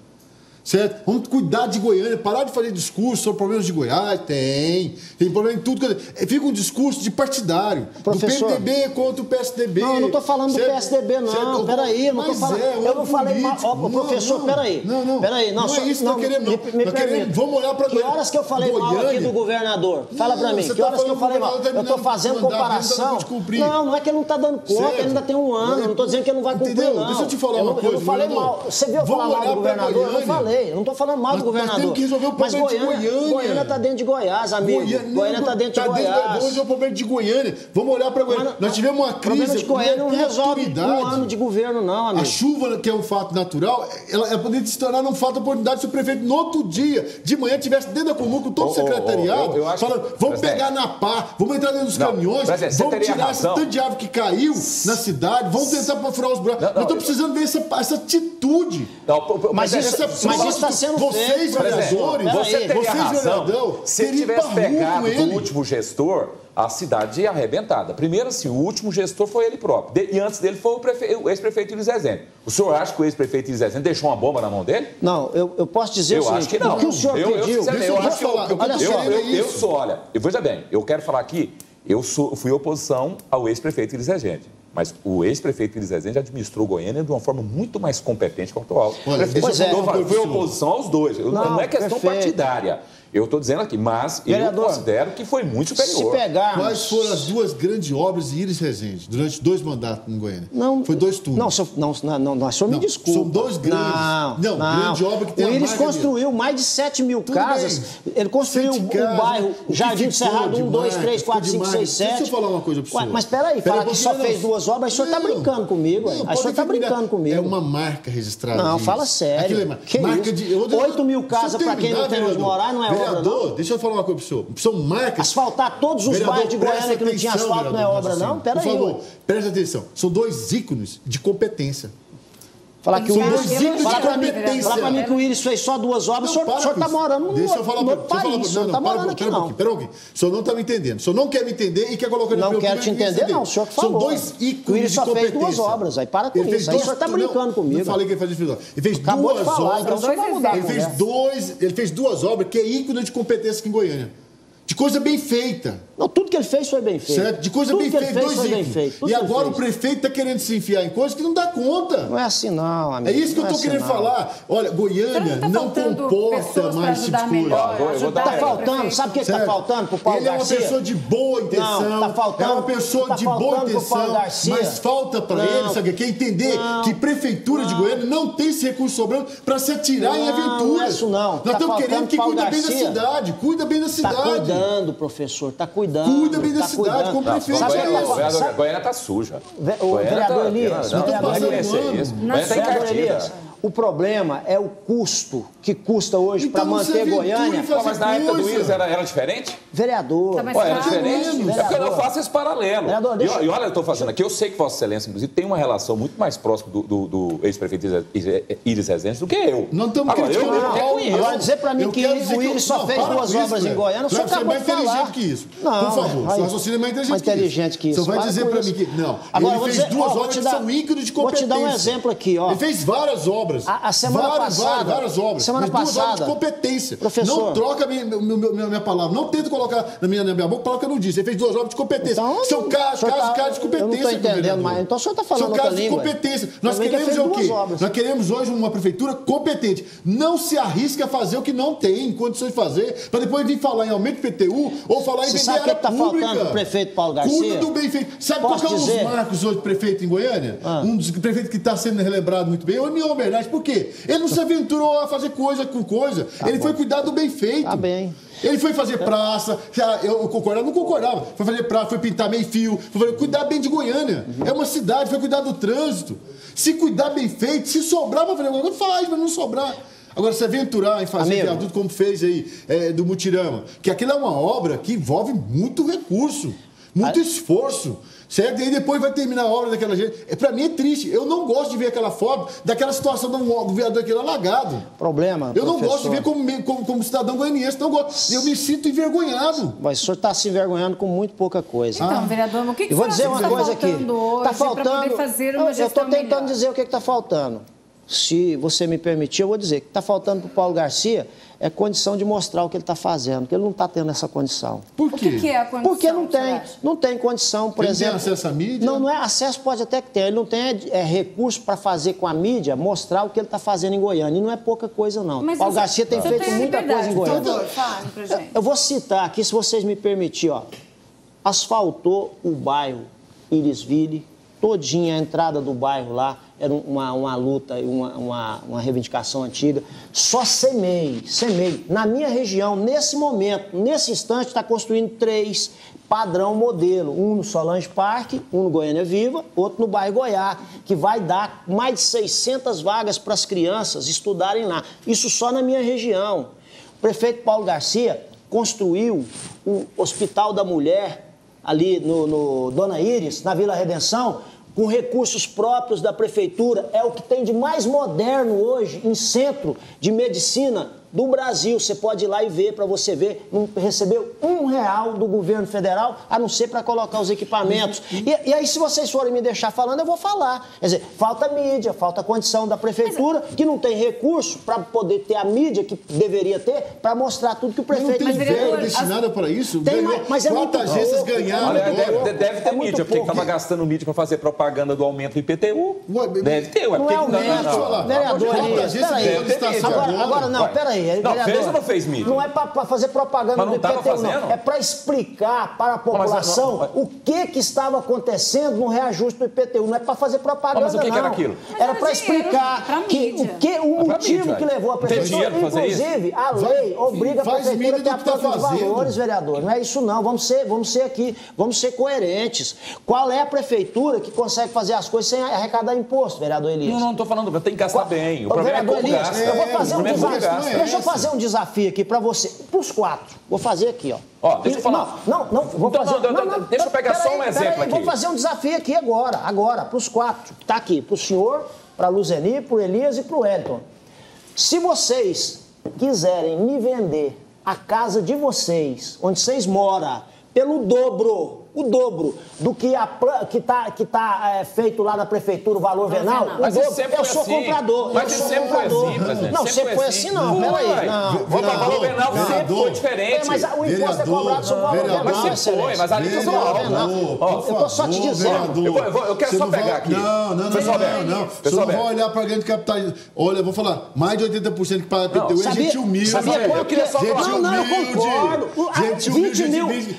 S3: Certo? Vamos cuidar de Goiânia, parar de fazer discurso sobre problemas de Goiás. Tem. Tem problema em tudo. é, Fica um discurso de partidário.
S4: Professor.
S3: do PMDB contra o PSDB.
S4: Não, eu não estou falando do
S3: certo?
S4: PSDB, não.
S3: Certo?
S4: Peraí, não estou falando.
S3: é,
S4: eu não falei mal. Ó, professor,
S3: não,
S4: peraí.
S3: Não, não.
S4: Peraí, não,
S3: não
S4: só-
S3: é isso que
S4: não,
S3: nós queremos, não.
S4: me- me
S3: queremos- vamos olhar para
S4: Que horas que eu falei mal aqui do governador? Fala
S3: Não,
S4: pra mim. Que
S3: tá
S4: horas que eu falei mal?
S3: governador
S4: Eu estou
S3: tá
S4: fazendo
S3: não tá
S4: comparação. Não, não é que ele não está dando conta, ele ainda tem um ano. Não estou dizendo que ele não vai cumprir,
S3: Entendeu?
S4: não.
S3: Deixa eu te falar uma
S4: não,
S3: coisa,
S4: Eu não falei mal. Você viu eu falar mal do governador? Eu não
S3: Goiânia.
S4: Eu não estou falando mal do
S3: Nós- nós
S4: governador.
S3: temos que resolver o
S4: Mas
S3: problema de
S4: Goiânia,
S3: Goiânia.
S4: Goiânia está dentro de Goiás, amigo.
S3: Goiânia,
S4: Goiânia está dentro de
S3: tá
S4: Goiás.
S3: Vamos resolver o problema de Goiânia. Vamos olhar para Goiânia.
S4: Mas
S3: Nós tivemos uma
S4: O problema
S3: crise.
S4: de Goiânia não resolve um ano de governo, não,
S3: A
S4: amigo.
S3: chuva, que é um fato natural, ela, ela poderia se tornar um fato de oportunidade se o prefeito, no outro dia, de manhã, tivesse dentro da comum com todo o secretariado,
S5: eu- eu acho
S3: falando,
S5: que-
S3: vamos pegar na pá, vamos entrar dentro dos
S5: Não,
S3: caminhões, vamos tirar esse tanto de árvore que caiu na cidade, vamos tentar furar os buracos.
S5: Não, não,
S3: Nós estamos
S5: eu-
S3: precisando ver essa, essa atitude.
S6: Não,
S4: Mas
S6: presidente,
S4: isso- mas isso está sendo
S3: Vocês,
S4: feito,
S3: vereadores,
S6: Você teria
S3: vocês,
S6: razão.
S3: vereador,
S6: Se ele tivesse pegado
S3: ele.
S6: do último gestor, a cidade ia arrebentada. Primeiro, assim, o último gestor foi ele próprio. De- e antes dele foi o, prefe- o ex-prefeito Luiz Rezende. O senhor acha que o ex-prefeito Luiz Rezende deixou uma bomba na mão dele?
S4: Não, eu, eu posso dizer
S6: Eu
S4: o seguinte,
S6: acho que não.
S4: o que o senhor
S6: eu, eu,
S4: pediu...
S3: Deixa
S6: eu
S3: eu
S6: acho que eu, eu,
S3: olha
S6: eu, eu, eu sou, olha, eu- veja bem, eu quero falar aqui, eu sou, fui oposição ao ex-prefeito Luiz Rezende. Mas o ex-prefeito Luiz Rezende administrou Goiânia de uma forma muito mais competente que o atual.
S3: Olha,
S6: Prefeito-
S3: coisa pro senhor.
S6: oposição aos dois.
S4: Não,
S6: Não, é questão
S4: perfeito.
S6: partidária. Eu estou dizendo aqui, mas
S4: Vereador,
S6: eu considero que foi muito
S4: Se
S6: superior.
S4: pegarmos...
S3: Quais foram as duas grandes obras de Iris Rezende durante dois mandatos em Goiânia?
S4: Não,
S3: Foi dois turnos.
S4: Não, senhor, não, não, não, não, senhor
S3: Não,
S4: me desculpa.
S3: são dois grandes.
S4: Não,
S3: Não, grande obra que tem
S4: O
S3: marca
S4: construiu mais de 7 mil
S3: Tudo
S4: casas.
S3: bem.
S4: Ele construiu o
S3: casas,
S4: bairro
S3: o
S4: Jardim do Cerrado
S3: de
S4: 1, 2,
S3: marca,
S4: 3, 4,
S3: ficou
S4: 5,
S3: de
S4: 6,
S3: marca.
S4: 7.
S3: Deixa eu falar uma coisa pro
S4: Ué,
S3: senhor.
S4: Mas peraí,
S3: Peraí,
S4: falar que só
S3: não.
S4: fez duas obras, o senhor está
S3: Não.
S4: brincando comigo.
S3: Não,
S4: Aí o senhor está brincando comigo.
S3: É uma marca registrada.
S4: Não, fala sério.
S3: Aquilo é marca de. eu- eu-
S4: 8 mil casas pra quem não tem onde morar, não é obra,
S3: Vereador, deixa eu falar uma coisa pro senhor. São marcas.
S4: Asfaltar todos os
S3: Vereador,
S4: bairros de Goiânia que não tinha asfalto não é
S3: vereador,
S4: obra, não?
S3: raciocínio.
S4: Peraí.
S3: Por favor,
S4: ué.
S3: presta atenção. São dois ícones de competência.
S4: Falar que o
S1: São
S4: Íris.
S1: dois ícones
S4: Falar
S1: de
S4: pra mim, falar pra mim que o Íris fez só duas obras, o senhor, o senhor tá morando no,
S3: Deixa eu falar
S4: no outro
S3: falar
S4: país. O senhor não
S3: não,
S4: tá
S3: não, para,
S4: morando aqui,
S3: pera
S4: não.
S3: pera um pouquinho. O senhor não está me entendendo. O senhor não quer me entender e quer colocar no
S4: Não
S3: meu
S4: quero te entender, não. O senhor que falou.
S3: São dois ícones
S4: O Íris
S3: de
S4: só fez
S3: competência.
S4: duas obras, aí para com isso. Aí o senhor tá
S3: não,
S4: brincando comigo.
S3: Não falei que ele fez duas obras. Ele fez duas obras.
S4: então
S3: ele fez duas obras que é ícone de competência aqui em Goiânia. De coisa bem feita.
S4: Não, tudo que ele fez foi bem feito.
S3: Certo? De coisa
S4: tudo
S3: bem
S4: que ele
S3: feita,
S4: fez
S3: dois
S4: foi bem feito. tudo
S3: E
S4: ele
S3: agora o
S4: fez.
S3: prefeito está querendo se enfiar em coisas que não dá conta.
S4: Não é assim não, amigo.
S3: É isso que eu
S4: Não
S3: estou querendo
S4: assim, não.
S3: falar. Olha, Goiânia
S1: que tá
S3: não comporta mais esse tipo de coisa.
S6: eu
S4: Tá
S1: o
S4: faltando, sabe o que, que tá
S3: Certo?
S4: faltando pro Paulo
S3: Ele é uma
S4: Garcia?
S3: pessoa de boa intenção.
S4: Não, tá faltando-
S3: É uma pessoa
S4: tá
S3: de boa intenção.
S4: Garcia.
S3: Mas falta para
S4: Não.
S3: ele, sabe o que? é Entender
S4: Não.
S3: que prefeitura de Goiânia não tem esse recurso sobrando para se atirar em
S4: Não,
S3: aventuras.
S4: não é isso não.
S3: Nós
S4: Tá
S3: estamos querendo
S4: faltando
S3: que cuida bem da
S4: Garcia.
S3: cidade. Cuida bem da
S4: Tá
S3: cidade.
S4: Cuidando, professor, tá cuidando.
S3: Cuida bem da
S4: tá
S3: cidade,
S4: cuidando.
S3: como prefeito
S4: o
S3: é
S4: tá?
S6: Goiânia,
S4: Sabe-
S6: Goiânia tá suja.
S4: O vereador
S6: tá-
S4: Elias,
S6: é
S3: pano.
S6: isso.
S1: Na
S6: Goiânia tá
S4: Vereador
S6: encardida.
S4: O problema é o custo que custa hoje
S3: Então
S4: para manter Goiânia.
S6: Pô, mas na época do. Íris era, era diferente?
S4: Vereador.
S1: Tá mais
S6: Ué, era
S1: caro.
S6: diferente? É porque eu não
S4: Vereador.
S6: faço esse paralelo.
S4: Vereador,
S6: E,
S4: deixa-
S6: e olha, eu estou fazendo aqui, eu sei que Vossa Excelência, inclusive, tem uma relação muito mais próxima do, do- do ex-prefeito Íris- Íris Rezende do que eu.
S3: Não estamos
S6: eu,
S3: criticando
S6: eu.
S3: Paulo, não.
S4: Agora, dizer pra mim
S3: Eu
S4: que o
S3: eu-
S4: só
S3: não,
S4: fez
S3: para
S4: duas obras em. Goiânia,
S3: é
S4: acabou
S3: mais
S4: de falar.
S3: inteligente que isso.
S4: Não,
S3: Por favor,
S4: aí,
S3: seu raciocínio é mais inteligente
S4: mais
S3: que isso.
S4: inteligente que isso.
S3: Você vai
S4: Para
S3: dizer para mim que... Não,
S4: Agora,
S3: ele fez duas obras que são ícones de
S4: vou te
S3: competência.
S4: dar um exemplo aqui, ó.
S3: Ele fez várias obras.
S4: A- a semana
S3: várias,
S4: passada-
S3: Várias, várias obras.
S4: semana
S3: mas duas
S4: passada-
S3: obras de competência.
S4: Professor.
S3: Não troca minha, minha, minha palavra. Não tenta colocar na minha, na minha boca palavra que eu não disse. Ele fez duas obras de competência.
S4: Então,
S3: são casos, casos,
S4: tá-
S3: casos de
S4: eu não
S3: competência.
S4: entendendo mais. Então o senhor tá falando
S3: São casos de
S4: língua.
S3: competência. Nós
S4: Também que
S3: queremos é o quê?
S4: duas obras.
S3: Nós queremos hoje uma prefeitura competente. Não se arrisca a fazer o que não tem condições de fazer, para depois vir falar em aumento de PTU ou falar em
S4: Você
S3: vender
S4: sabe o que
S3: área
S4: tá faltando
S3: pública.
S4: pro prefeito Paulo Garcia?
S3: Cuida do bem feito. Sabe qual que é um dos marcos hoje de prefeito em Goiânia?
S4: Ah.
S3: Um dos prefeitos que está sendo relembrado muito bem é o Niel Bernardes. Por quê? Ele não se aventurou a fazer coisa com coisa. ele foi cuidar do bem feito.
S4: Tá bem.
S3: Ele foi fazer praça, eu concordava, não concordava. Foi fazer praça, foi pintar meio fio, foi fazer- cuidar bem de Goiânia. É uma cidade, foi cuidar do trânsito. Se cuidar bem feito, se sobrar para fazer alguma coisa, faz, mas não sobrar. Agora, se aventurar em fazer
S4: Amigo.
S3: viaduto como fez aí é, do Mutirama, que aquilo é uma obra que envolve muito recurso, muito esforço. Certo? E aí depois vai terminar a obra daquela gente. É, pra mim é triste. Eu não gosto de ver aquela foto daquela situação do, do viaduto aquele alagado.
S4: Problema,
S3: Eu não gosto de
S4: professor.
S3: ver como, como, como cidadão goianiense. Não gosto. Eu me sinto envergonhado.
S4: Mas o senhor está se envergonhando com muito pouca coisa.
S1: Então, vereador, mas o que, que
S4: Eu vou
S1: você
S4: dizer uma
S1: tá
S4: coisa aqui.
S1: faltando hoje
S4: Tá faltando.
S1: para poder fazer uma
S4: eu
S1: gestão
S4: estou tentando
S1: melhor?
S4: dizer o que está faltando. Se você me permitir, eu vou dizer. O que está faltando para o Paulo Garcia é condição de mostrar o que ele está fazendo, porque ele não está tendo essa condição.
S3: Por
S1: O
S3: quê?
S1: que, que é a condição?
S4: Porque não tem, não tem condição, por
S3: Ele tem
S4: exemplo.
S3: acesso à mídia?
S4: Não, não é acesso, pode até que tenha. Ele não tem é, recurso para fazer com a mídia, mostrar o que ele está fazendo em Goiânia. E não é pouca coisa, não.
S1: Mas
S4: Paulo
S1: você-
S4: Garcia tem feito
S1: tem
S4: muita coisa em Goiânia.
S1: Fale pra gente.
S4: Eu vou citar aqui, se vocês me permitirem, ó. Asfaltou o bairro Irisville, todinha a entrada do bairro lá, era uma, uma luta, uma, uma, uma reivindicação antiga. Só semei, semei. Na minha região, nesse momento, nesse instante, está construindo três padrão modelo. Um no Solange Parque, um no Goiânia Viva, outro no bairro Goiás, que vai dar mais de 600 vagas para as crianças estudarem lá. Isso só na minha região. O prefeito Paulo Garcia construiu o Hospital da Mulher ali no, no Dona Íris, na Vila Redenção, com recursos próprios da prefeitura, é o que tem de mais moderno hoje em centro de medicina do Brasil. Você pode ir lá e ver para você ver. Não recebeu um real do governo federal, a não ser para colocar os equipamentos. E, e, aí, se vocês forem me deixar falando, eu vou falar. Quer dizer, falta mídia, falta condição da prefeitura, que não tem recurso para poder ter a mídia que deveria ter, para mostrar tudo que o prefeito
S3: Mas não tem verba destinada para isso?
S4: Tem,
S3: Ganhou-
S4: mas é muito
S3: Quantas agências
S4: pouco.
S3: ganharam
S6: Olha,
S4: É
S3: agora?
S6: deve, deve ter
S4: É muito
S6: mídia, porque estava gastando mídia para fazer propaganda do aumento do IPTU.
S3: Ué,
S6: Deve ter, ué.
S4: Não
S6: porque-
S4: é aumento.
S3: deixa eu falar.
S4: Vereador,
S3: Quantas agências
S4: peraí.
S3: ganhou licitação
S4: Agora,
S3: agora?
S4: não,
S6: Ué.
S4: Peraí.
S6: Não,
S4: vereador,
S6: fez ou não fez mídia?
S4: Não é para fazer propaganda
S6: Mas não
S4: do
S6: tava
S4: IPTU,
S6: fazendo?
S4: não. É para explicar para a
S6: mas-
S4: população
S6: mas-
S4: o que, que estava acontecendo no reajuste do IPTU. Não é para fazer propaganda,
S6: Mas o que que
S4: não.
S6: era aquilo?
S1: Mas
S4: Era para explicar
S1: pra
S4: que, o, que, o motivo
S6: mídia,
S4: que levou a prefeitura. Inclusive, a lei obriga a prefeitura a ter
S3: do
S4: a
S3: que tá fazendo.
S4: valores, vereador. Não é isso, não. Vamos ser, vamos ser aqui, vamos ser coerentes. Qual é a prefeitura que consegue fazer as coisas sem arrecadar imposto, vereador Elias?
S6: Não, não estou falando, tem que gastar bem. O problema é
S4: vereador
S6: como
S4: Elias,
S6: gasta.
S4: eu vou
S6: É,
S4: fazer
S6: o
S4: um
S6: é
S4: desafio. Deixa eu fazer um desafio aqui pra você, pros quatro. Vou fazer aqui, ó.
S6: Ó, deixa eu falar.
S4: Não, não, não vou
S6: Então,
S4: fazer.
S6: não, não, não, deixa eu pegar só um exemplo aqui.
S4: Vou fazer um desafio aqui agora, agora, pros quatro. Tá aqui, pro senhor, pra Luzeni, pro Elias e pro Elton. Se vocês quiserem me vender a casa de vocês, onde vocês moram, pelo dobro, o dobro do que está que tá, é, feito lá na prefeitura, o valor venal. O
S6: mas
S4: dobro.
S6: Sempre
S4: eu sou
S6: assim.
S4: comprador.
S6: Mas
S4: eu sou
S6: sempre
S4: comprador.
S6: Assim, foi assim,
S4: não,
S6: sempre, foi assim,
S4: não. Peraí. Não,
S6: valor venal sempre foi diferente.
S4: É, mas o imposto é cobrado sobre o valor venal.
S6: Mas é sempre excelente.
S4: foi,
S6: mas ali
S3: está
S4: Eu estou só te dizendo.
S6: Eu quero só pegar aqui.
S3: Não, não, não. Você não vai olhar para grande capitalismo. Olha, eu vou falar, mais de 80% que paga PTU é gente humilde.
S4: Sabia
S6: eu queria só falar
S4: Não, não, eu concordo.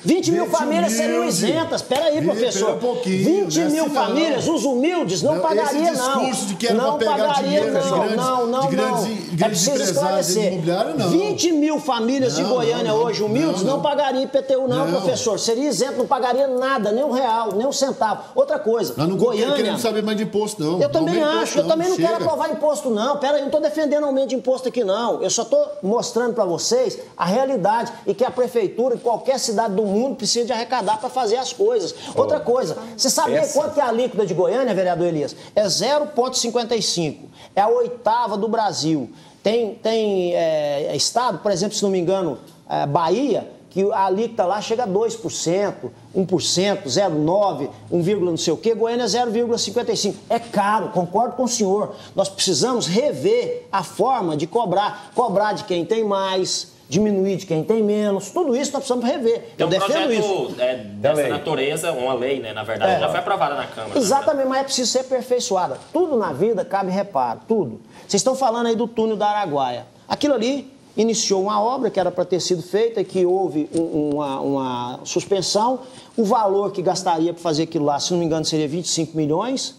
S4: 20 mil famílias seriam isentas. 400? Espera aí, professor.
S3: Um
S4: 20
S3: né?
S4: mil famílias, os humildes, não,
S3: não
S4: pagaria, não.
S3: discurso de que era
S4: não
S3: pegar
S4: pagaria, não.
S3: Grandes,
S4: não, é não,
S3: de grandes,
S4: não.
S3: Grandes
S4: é preciso esclarecer.
S3: Não.
S4: 20 mil famílias de Goiânia hoje humildes
S3: não,
S4: pagariam IPTU, não, professor. Seria isento, não pagaria nada, nem um real, nem um centavo. Outra coisa,
S3: não
S4: Goiânia...
S3: queremos saber mais de imposto, não.
S4: Eu também acho. eu também não quero aprovar imposto, não. Pera aí, não estou defendendo aumento de imposto aqui, não. Eu só estou mostrando para vocês a realidade e que a prefeitura em qualquer cidade do mundo precisa de arrecadar para fazer as coisas. Outra coisa, você sabia
S6: essa-
S4: quanto é a alíquota de Goiânia, vereador Elias? É 0,55. É a oitava do Brasil. Tem, tem é, estado, por exemplo, se não me engano, é, Bahia, que a alíquota lá chega a 2%, 1%, 0,9%, 1, vírgula não sei o quê, Goiânia é 0,55%. É caro, concordo com o senhor. Nós precisamos rever a forma de cobrar. Cobrar de quem tem mais, diminuir de quem tem menos. Tudo isso nós precisamos rever.
S2: Tem
S4: Eu
S2: um
S4: defendo isso.
S2: projeto é, dessa
S6: lei.
S2: natureza, uma lei, né? Na verdade,
S4: É.
S2: já foi aprovada na Câmara. né?
S4: Exatamente, mas é preciso ser aperfeiçoada. Tudo na vida cabe reparo, tudo. Vocês estão falando aí do túnel da Araguaia. Aquilo ali iniciou uma obra que era para ter sido feita e que houve um- uma, uma suspensão. O valor que gastaria para fazer aquilo lá, se não me engano, seria 25 milhões.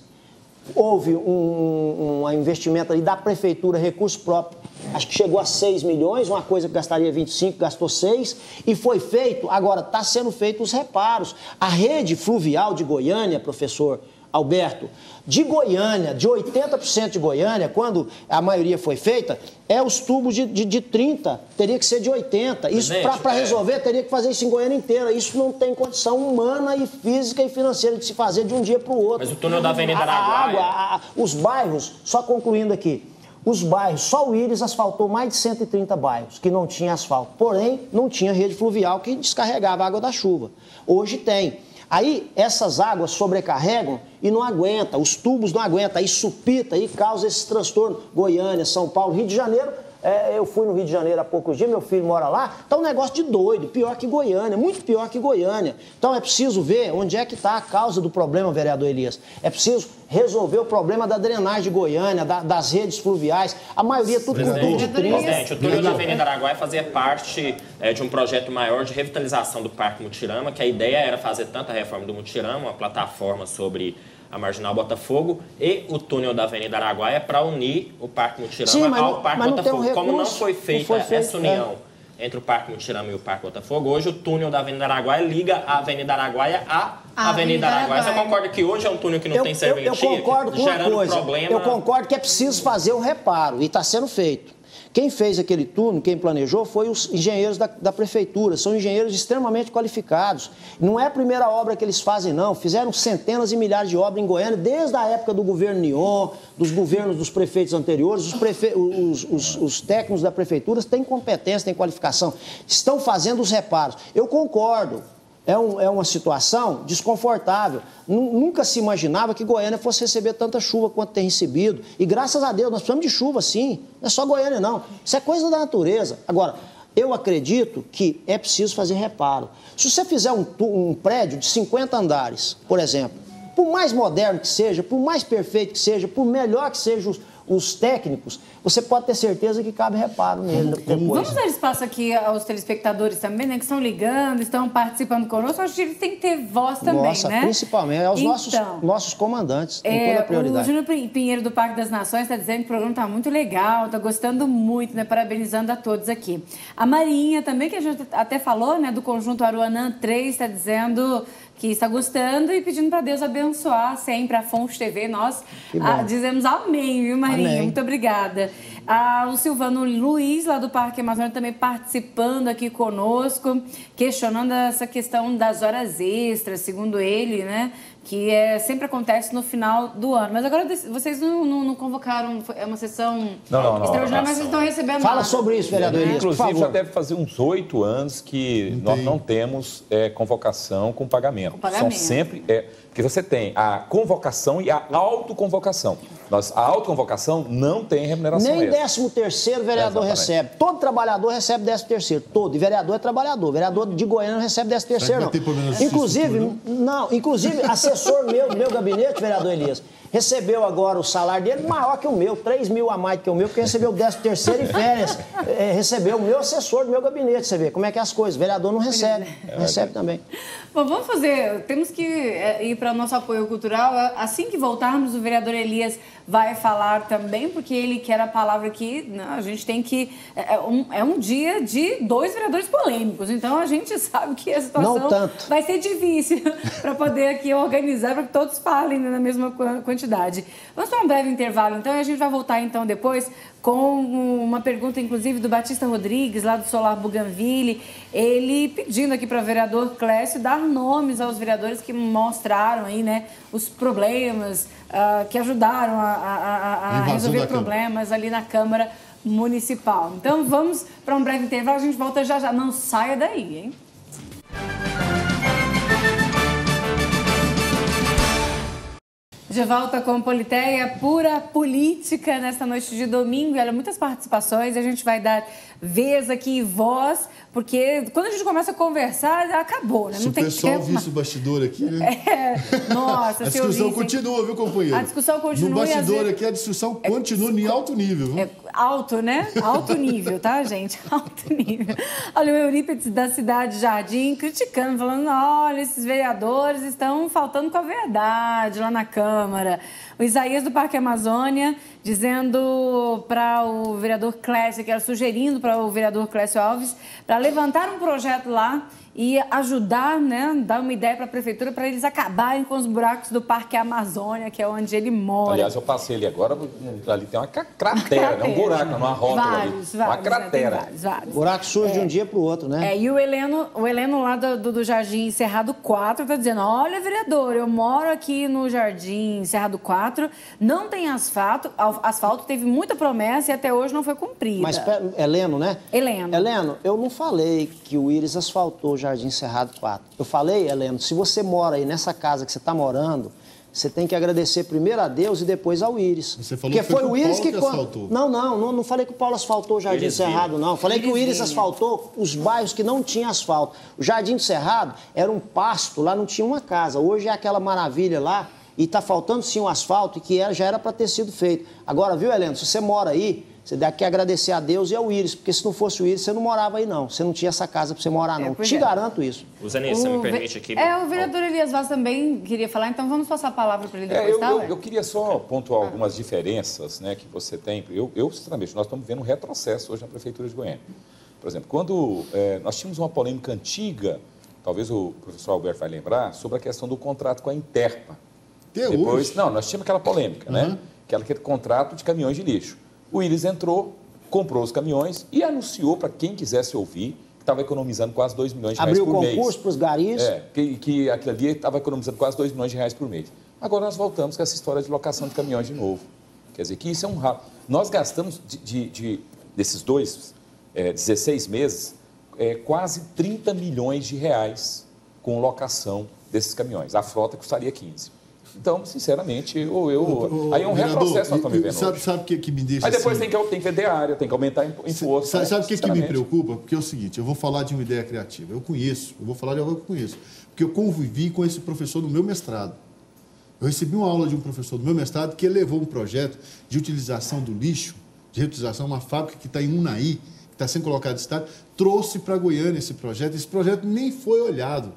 S4: Houve um, um investimento ali da prefeitura, recurso próprio, acho que chegou a 6 milhões, uma coisa que gastaria 25, gastou 6, e foi feito, agora está sendo feito os reparos. A rede fluvial de Goiânia, professor Alberto, de Goiânia, de 80% de Goiânia, quando a maioria foi feita, é os tubos de, de, de 30, teria que ser de 80. Isso para
S2: é.
S4: resolver, teria que fazer isso em Goiânia inteira. Isso não tem condição humana e física e financeira de se fazer de um dia para o outro.
S2: Mas o túnel da Avenida
S4: A- a
S2: Araguaia-
S4: água, a- a- os bairros, só concluindo aqui, os bairros, só o Íris asfaltou mais de 130 bairros que não tinha asfalto. Porém, não tinha rede fluvial que descarregava a água da chuva. Hoje tem. Aí essas águas sobrecarregam e não aguenta, os tubos não aguentam, aí supita e causa esse transtorno. Goiânia, São Paulo, Rio de Janeiro. É, eu fui no Rio de Janeiro há poucos dias, meu filho mora lá, tá um negócio de doido, pior que Goiânia, muito pior que Goiânia. Então é preciso ver onde é que está a causa do problema, vereador Elias. É preciso resolver o problema da drenagem de Goiânia, da- das redes fluviais, a maioria tudo com tubo de
S2: Presidente,
S4: 30.
S2: presidente, o túnel da Avenida Araguaia fazia parte é, de um projeto maior de revitalização do Parque Mutirama, que a ideia era fazer tanto a reforma do Mutirama, uma plataforma sobre a Marginal Botafogo, e o túnel da Avenida Araguaia para unir o Parque Mutirama
S4: Sim,
S2: ao
S4: não-
S2: Parque
S4: não tem um
S2: Botafogo. Como não foi
S4: não
S2: feita
S4: foi feito,
S2: essa união entre o Parque Mutirama e o Parque Botafogo, hoje o túnel da Avenida Araguaia liga a Avenida Araguaia à
S1: A
S2: Avenida
S1: Avenida
S2: Araguaia. Você concorda que hoje é um túnel que não
S4: eu,
S2: tem
S4: eu-
S2: serventia,
S4: eu concordo com uma
S2: gerando
S4: coisa.
S2: problema...
S4: Eu concordo que é preciso fazer o reparo, e está sendo feito. Quem fez aquele turno, quem planejou, foi os engenheiros da, da, prefeitura. São engenheiros extremamente qualificados. Não é a primeira obra que eles fazem, não. Fizeram centenas e milhares de obras em Goiânia desde a época do governo Nion, dos governos dos prefeitos anteriores. Os, prefe... os, os, os técnicos da prefeitura têm competência, têm qualificação. Estão fazendo os reparos. Eu concordo é, um, é uma situação desconfortável. Nunca se imaginava que Goiânia fosse receber tanta chuva quanto tem recebido. E graças a Deus, nós precisamos de chuva, sim. Não é só Goiânia, não. Isso é coisa da natureza. Agora, eu acredito que é preciso fazer reparo. Se você fizer um, um prédio de 50 andares, por exemplo, por mais moderno que seja, por mais perfeito que seja, por melhor que sejam os, os técnicos, você pode ter certeza que cabe reparo nele depois.
S1: Vamos dar espaço aqui aos telespectadores também, né? Que estão ligando, estão participando conosco. Acho que eles têm que ter voz também,
S4: Nossa,
S1: né?
S4: principalmente. É os então, nossos, nossos comandantes, é, toda a prioridade.
S1: O Júnior Pinheiro do Parque das Nações está dizendo que o programa está muito legal, está gostando muito, né? Parabenizando a todos aqui. A Marinha também, que a gente até falou, né? Do conjunto Aruanã 3, está dizendo que está gostando e pedindo para Deus abençoar sempre a Fonte TV. Nós ah, dizemos amém, viu, Marinha? Amém. Muito obrigada. Ah, o Silvano Luiz, lá do Parque Amazônia, também participando aqui conosco, questionando essa questão das horas extras, segundo ele, né? Que é, sempre acontece no final do ano. Mas agora vocês não, não, não convocaram, é uma sessão não, não, não, extraordinária, mas vocês estão recebendo
S4: Fala sobre isso, vereador Elias,
S5: Inclusive, já deve fazer uns oito anos que Entendi. nós não temos é, convocação com pagamento. com pagamento. São sempre... É, porque você tem a convocação e a autoconvocação. Nós, a autoconvocação não tem remuneração
S4: Nem décimo terceiro vereador recebe. Todo trabalhador recebe décimo terceiro. Todo. E vereador é trabalhor. Vereador de Goiânia não recebe décimo terceiro, não. Inclusive, não, inclusive, assessor meu, do meu gabinete, vereador Elias, recebeu agora o salário dele maior que o meu, 3 mil a mais que o meu, porque recebeu o 13 terceiro e férias. É, recebeu o meu assessor do meu gabinete, você vê como é que é as coisas. O vereador não recebe, é recebe também.
S1: Bom, vamos fazer, temos que é, ir para o nosso apoio cultural. Assim que voltarmos, o vereador Elias vai falar também, porque ele quer a palavra aqui. Não, né, a gente tem que. É, é um, é um dia de dois vereadores polêmicos, então a gente sabe que a situação vai ser difícil para poder aqui organizar, para que todos falem na mesma quantidade. Vamos para um breve intervalo, então, e a gente vai voltar então depois com uma pergunta, inclusive, do Batista Rodrigues, lá do Solar Buganville, ele pedindo aqui para o vereador Clécio dar nomes aos vereadores que mostraram aí, né, os problemas, uh, que ajudaram a, a, a resolver problemas ali na Câmara Municipal. Então, vamos para um breve intervalo, a gente volta já já. Não saia daí, hein? De volta com Politeia, pura política nesta noite de domingo. E olha, muitas participações. A gente vai dar vez aqui, voz, porque quando a gente começa a conversar, acabou, né?
S3: Não Se tem o pessoal tempo. visse o bastidor aqui, né?
S1: É, nossa,
S3: A discussão continua, viu, companheiro?
S1: A discussão continua.
S3: No bastidor vezes... aqui, a discussão é, continua em alto nível. Viu? É,
S1: alto, né? Alto nível, tá, gente? Alto nível. Olha, o Eurípides da cidade Jardim criticando, falando: olha, esses vereadores estão faltando com a verdade lá na Câmara. O Isaías do Parque Amazônia dizendo para o vereador Clécio, que era sugerindo para o vereador Clécio Alves, para levantar um projeto lá e ajudar, né, dar uma ideia para a prefeitura para eles acabarem com os buracos do Parque Amazônia, que é onde ele mora.
S5: Aliás, eu passei ali agora, ali tem uma cratera, né, um buraco, uma rótula vários, ali, vários, uma cratera. Né, vários,
S4: vários. buraco surge é. de um dia para o outro, né?
S1: É, e o Heleno, o Heleno lá do, do, do Jardim Cerrado 4 está dizendo, olha, vereador, eu moro aqui no Jardim Cerrado 4, não tem asfalto, asfalto teve muita promessa e até hoje não foi cumprida.
S4: Mas, Heleno, né?
S1: Heleno.
S4: Heleno, eu não falei que o Íris asfaltou Jardim Cerrado 4. Eu falei, Heleno, se você mora aí nessa casa que você está morando, você tem que agradecer primeiro a Deus e depois ao Íris.
S3: Você falou Porque que foi, foi o Íris que, que asfaltou.
S4: Não, não, não, não falei que o Paulo asfaltou o Jardim Cerrado, não. Falei Íris que o Íris asfaltou os bairros que não tinham asfalto. O Jardim do Cerrado era um pasto, lá não tinha uma casa. Hoje é aquela maravilha lá e está faltando sim um asfalto que já era para ter sido feito. Agora, viu, Heleno, se você mora aí, você deve que agradecer a Deus e ao Íris, porque se não fosse o Íris, você não morava aí, não. Você não tinha essa casa para você morar, é, não. É, Te é. garanto isso.
S2: O Zanis, você me permite aqui.
S1: É, o vereador Elias Vaz também queria falar, então vamos passar a palavra para ele
S5: depois, é, eu, tá? Eu, eu, queria só pontuar algumas diferenças né, que você tem. Eu, eu, sinceramente, nós estamos vendo um retrocesso hoje na Prefeitura de Goiânia. Por exemplo, quando é, nós tínhamos uma polêmica antiga, talvez o professor Alberto vai lembrar, sobre a questão do contrato com a Interpa.
S3: Depois?
S5: Não, nós tínhamos aquela polêmica, uhum. né? Aquele, aquele contrato de caminhões de lixo. O Iris entrou,
S6: comprou os caminhões e anunciou para quem quisesse ouvir que estava economizando quase 2 milhões de reais
S4: Abriu
S6: por mês.
S4: concurso para os garis.
S6: É, que, que aquilo ali estava economizando quase 2 milhões de reais por mês. Agora nós voltamos com essa história de locação de caminhões de novo. Quer dizer, que isso é um rato. Nós gastamos, de, de- de- desses dois, é, 16 meses, é, quase 30 milhões de reais com locação desses caminhões. A frota custaria 15. Então, sinceramente, ou eu.
S3: Ô,
S6: aí é um
S3: vereador,
S6: retrocesso nós estamos vender
S3: Sabe,
S6: hoje.
S3: sabe o que, que me deixa
S6: Aí depois
S3: assim?
S6: tem, que, tem que vender área, tem que aumentar impo- imposto.
S3: Sabe, sabe o que, que me preocupa? Porque é o seguinte, eu vou falar de uma ideia criativa. Eu conheço, eu vou falar de algo que eu conheço. Porque eu convivi com esse professor no meu mestrado. Eu recebi uma aula de um professor do meu mestrado que levou um projeto de utilização do lixo, de reutilização, uma fábrica que está em Unai, que está sendo colocada em estado, trouxe para Goiânia esse projeto. Esse projeto nem foi olhado.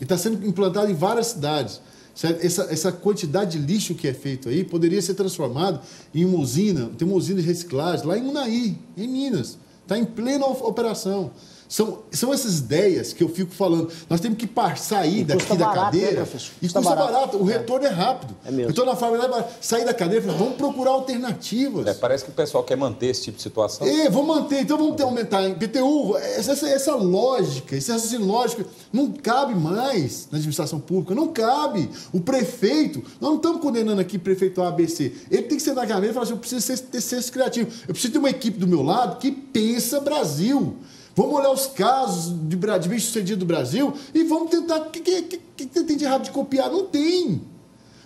S3: E está sendo implantado em várias cidades. Essa, essa quantidade de lixo que é feito aí poderia ser transformado em uma usina, tem uma usina de reciclagem lá em Unai, em Minas. Está em plena op- operação. São, são essas ideias que eu fico falando. Nós temos que sair
S4: E
S3: daqui da
S4: barato, né,
S3: cadeira.
S4: professor?
S3: e
S4: Custa
S3: custa
S4: barato.
S3: barato. O
S4: É.
S3: retorno é rápido.
S4: É mesmo.
S3: Então, na fábrica, sair da cadeira, vamos procurar alternativas.
S6: É, parece que o pessoal quer manter esse tipo de situação.
S3: É, vamos manter, então vamos ter, aumentar em PTU. Essa, essa, essa lógica, esse raciocínio lógico não cabe mais na administração pública, não cabe. O prefeito, nós não estamos condenando aqui prefeito A, B, C. Ele tem que sentar na cabeça e falar assim: eu preciso ser, ter senso criativo. Eu preciso ter uma equipe do meu lado que pensa Brasil. Vamos olhar os casos de, de bem-sucedido do Brasil e vamos tentar. O que, que, que, que tem de errado de copiar? Não tem.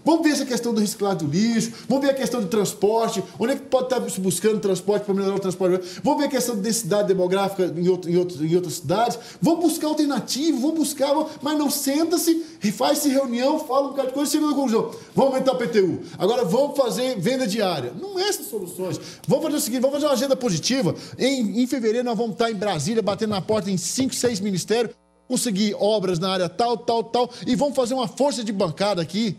S3: Vamos ver essa questão do reciclado do lixo, vamos ver a questão do transporte, onde é que pode estar se buscando transporte para melhorar o transporte. Vamos ver a questão da densidade demográfica em, outro, em, outro, em outras cidades. Vamos buscar alternativa, vamos buscar, mas não senta-se, faz-se reunião, fala um bocado de coisa e chega na conclusão. Vamos aumentar o PTU. Agora vamos fazer venda diária. Não é essas soluções. Vamos fazer o seguinte, vamos fazer uma agenda positiva. Em, em fevereiro nós vamos estar em Brasília, batendo na porta em cinco, seis ministérios, conseguir obras na área tal, tal, tal, e vamos fazer uma força de bancada aqui.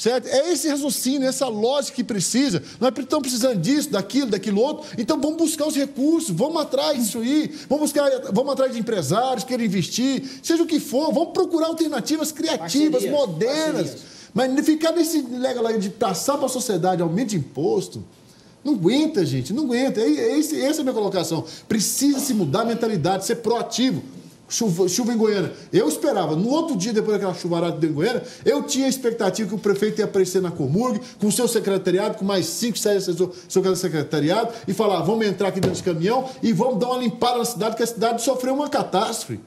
S3: Certo? É esse raciocínio, essa lógica que precisa. Nós estamos precisando disso, daquilo, daquilo outro. Então vamos buscar os recursos, vamos atrás disso aí. Vamos, buscar, vamos atrás de empresários que queiram investir, seja o que for. Vamos procurar alternativas criativas,
S4: Parcerias,
S3: modernas.
S4: parcerias.
S3: Mas ficar nesse lega lá de passar para a sociedade aumento de imposto. Não aguenta, gente, não aguenta. É, é esse, essa é a minha colocação. Precisa se mudar a mentalidade, ser proativo. Chuva, chuva em Goiânia. Eu esperava, no outro dia, depois daquela chuvarada de Goiânia, eu tinha a expectativa que o prefeito ia aparecer na Comurg, com o seu secretariado, com mais cinco, seis assessores seu secretariado, e falar: vamos entrar aqui dentro de caminhão e vamos dar uma limpada na cidade, que a cidade sofreu uma catástrofe.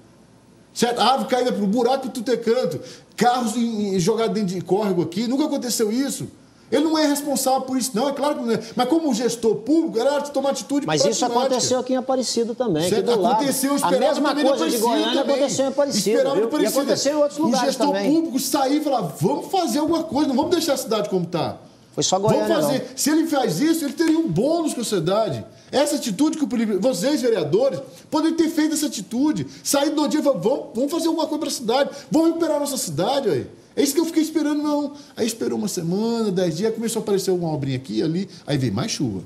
S3: Certo? Árvore caída pro buraco tudo é canto. Carros jogados dentro de córrego aqui. Nunca aconteceu isso. Ele não é responsável por isso, não. É claro que não é. Mas como gestor público, era hora de tomar atitude
S4: Mas isso aconteceu aqui em Aparecido também,
S3: Certo?
S4: do lado.
S3: Aconteceu,
S4: A
S3: esperava
S4: mesma coisa de Goiânia
S3: também.
S4: aconteceu em Aparecida,
S3: Esperava na
S4: E aconteceu em outros
S3: O
S4: lugares
S3: gestor
S4: também.
S3: público sair e falar, vamos fazer alguma coisa, não vamos deixar a cidade como está.
S4: Foi só Goiânia,
S3: Vamos fazer.
S4: não.
S3: Se ele faz isso, ele teria um bônus com a sociedade. Essa atitude que o vocês, vereadores, poderiam ter feito essa atitude. Sair do dia e falar, vamos, vamos fazer alguma coisa para a cidade. Vamos recuperar a nossa cidade, aí. É isso que eu fiquei esperando, não. Aí esperou uma semana, dez dias, começou a aparecer uma obrinha aqui ali, aí veio mais chuva.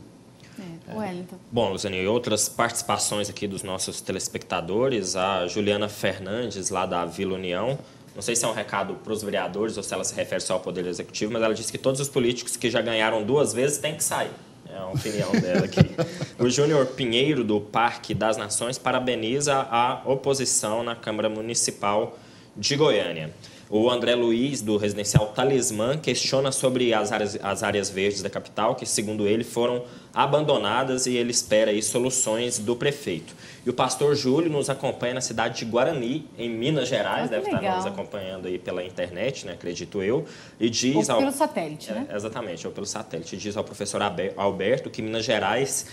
S1: É, Wellington.
S2: Bom, Luciane, e outras participações aqui dos nossos telespectadores, a Juliana Fernandes, lá da Vila União. Não sei se é um recado para os vereadores ou se ela se refere só ao Poder Executivo, mas ela disse que todos os políticos que já ganharam duas vezes têm que sair. É a opinião dela aqui. O Júnior Pinheiro, do Parque das Nações, parabeniza a oposição na Câmara Municipal de Goiânia. O André Luiz, do residencial Talismã, questiona sobre as áreas, as áreas verdes da capital, que, segundo ele, foram abandonadas e ele espera aí soluções do prefeito. E o pastor Júlio nos acompanha na cidade de Guarani, em Minas Gerais,
S1: Ah,
S2: deve estar
S1: legal.
S2: nos acompanhando aí pela internet, né, acredito eu, e diz...
S1: Ou
S2: ao-
S1: pelo satélite, né?
S2: É, exatamente, ou pelo satélite. Diz ao professor Alberto que Minas Gerais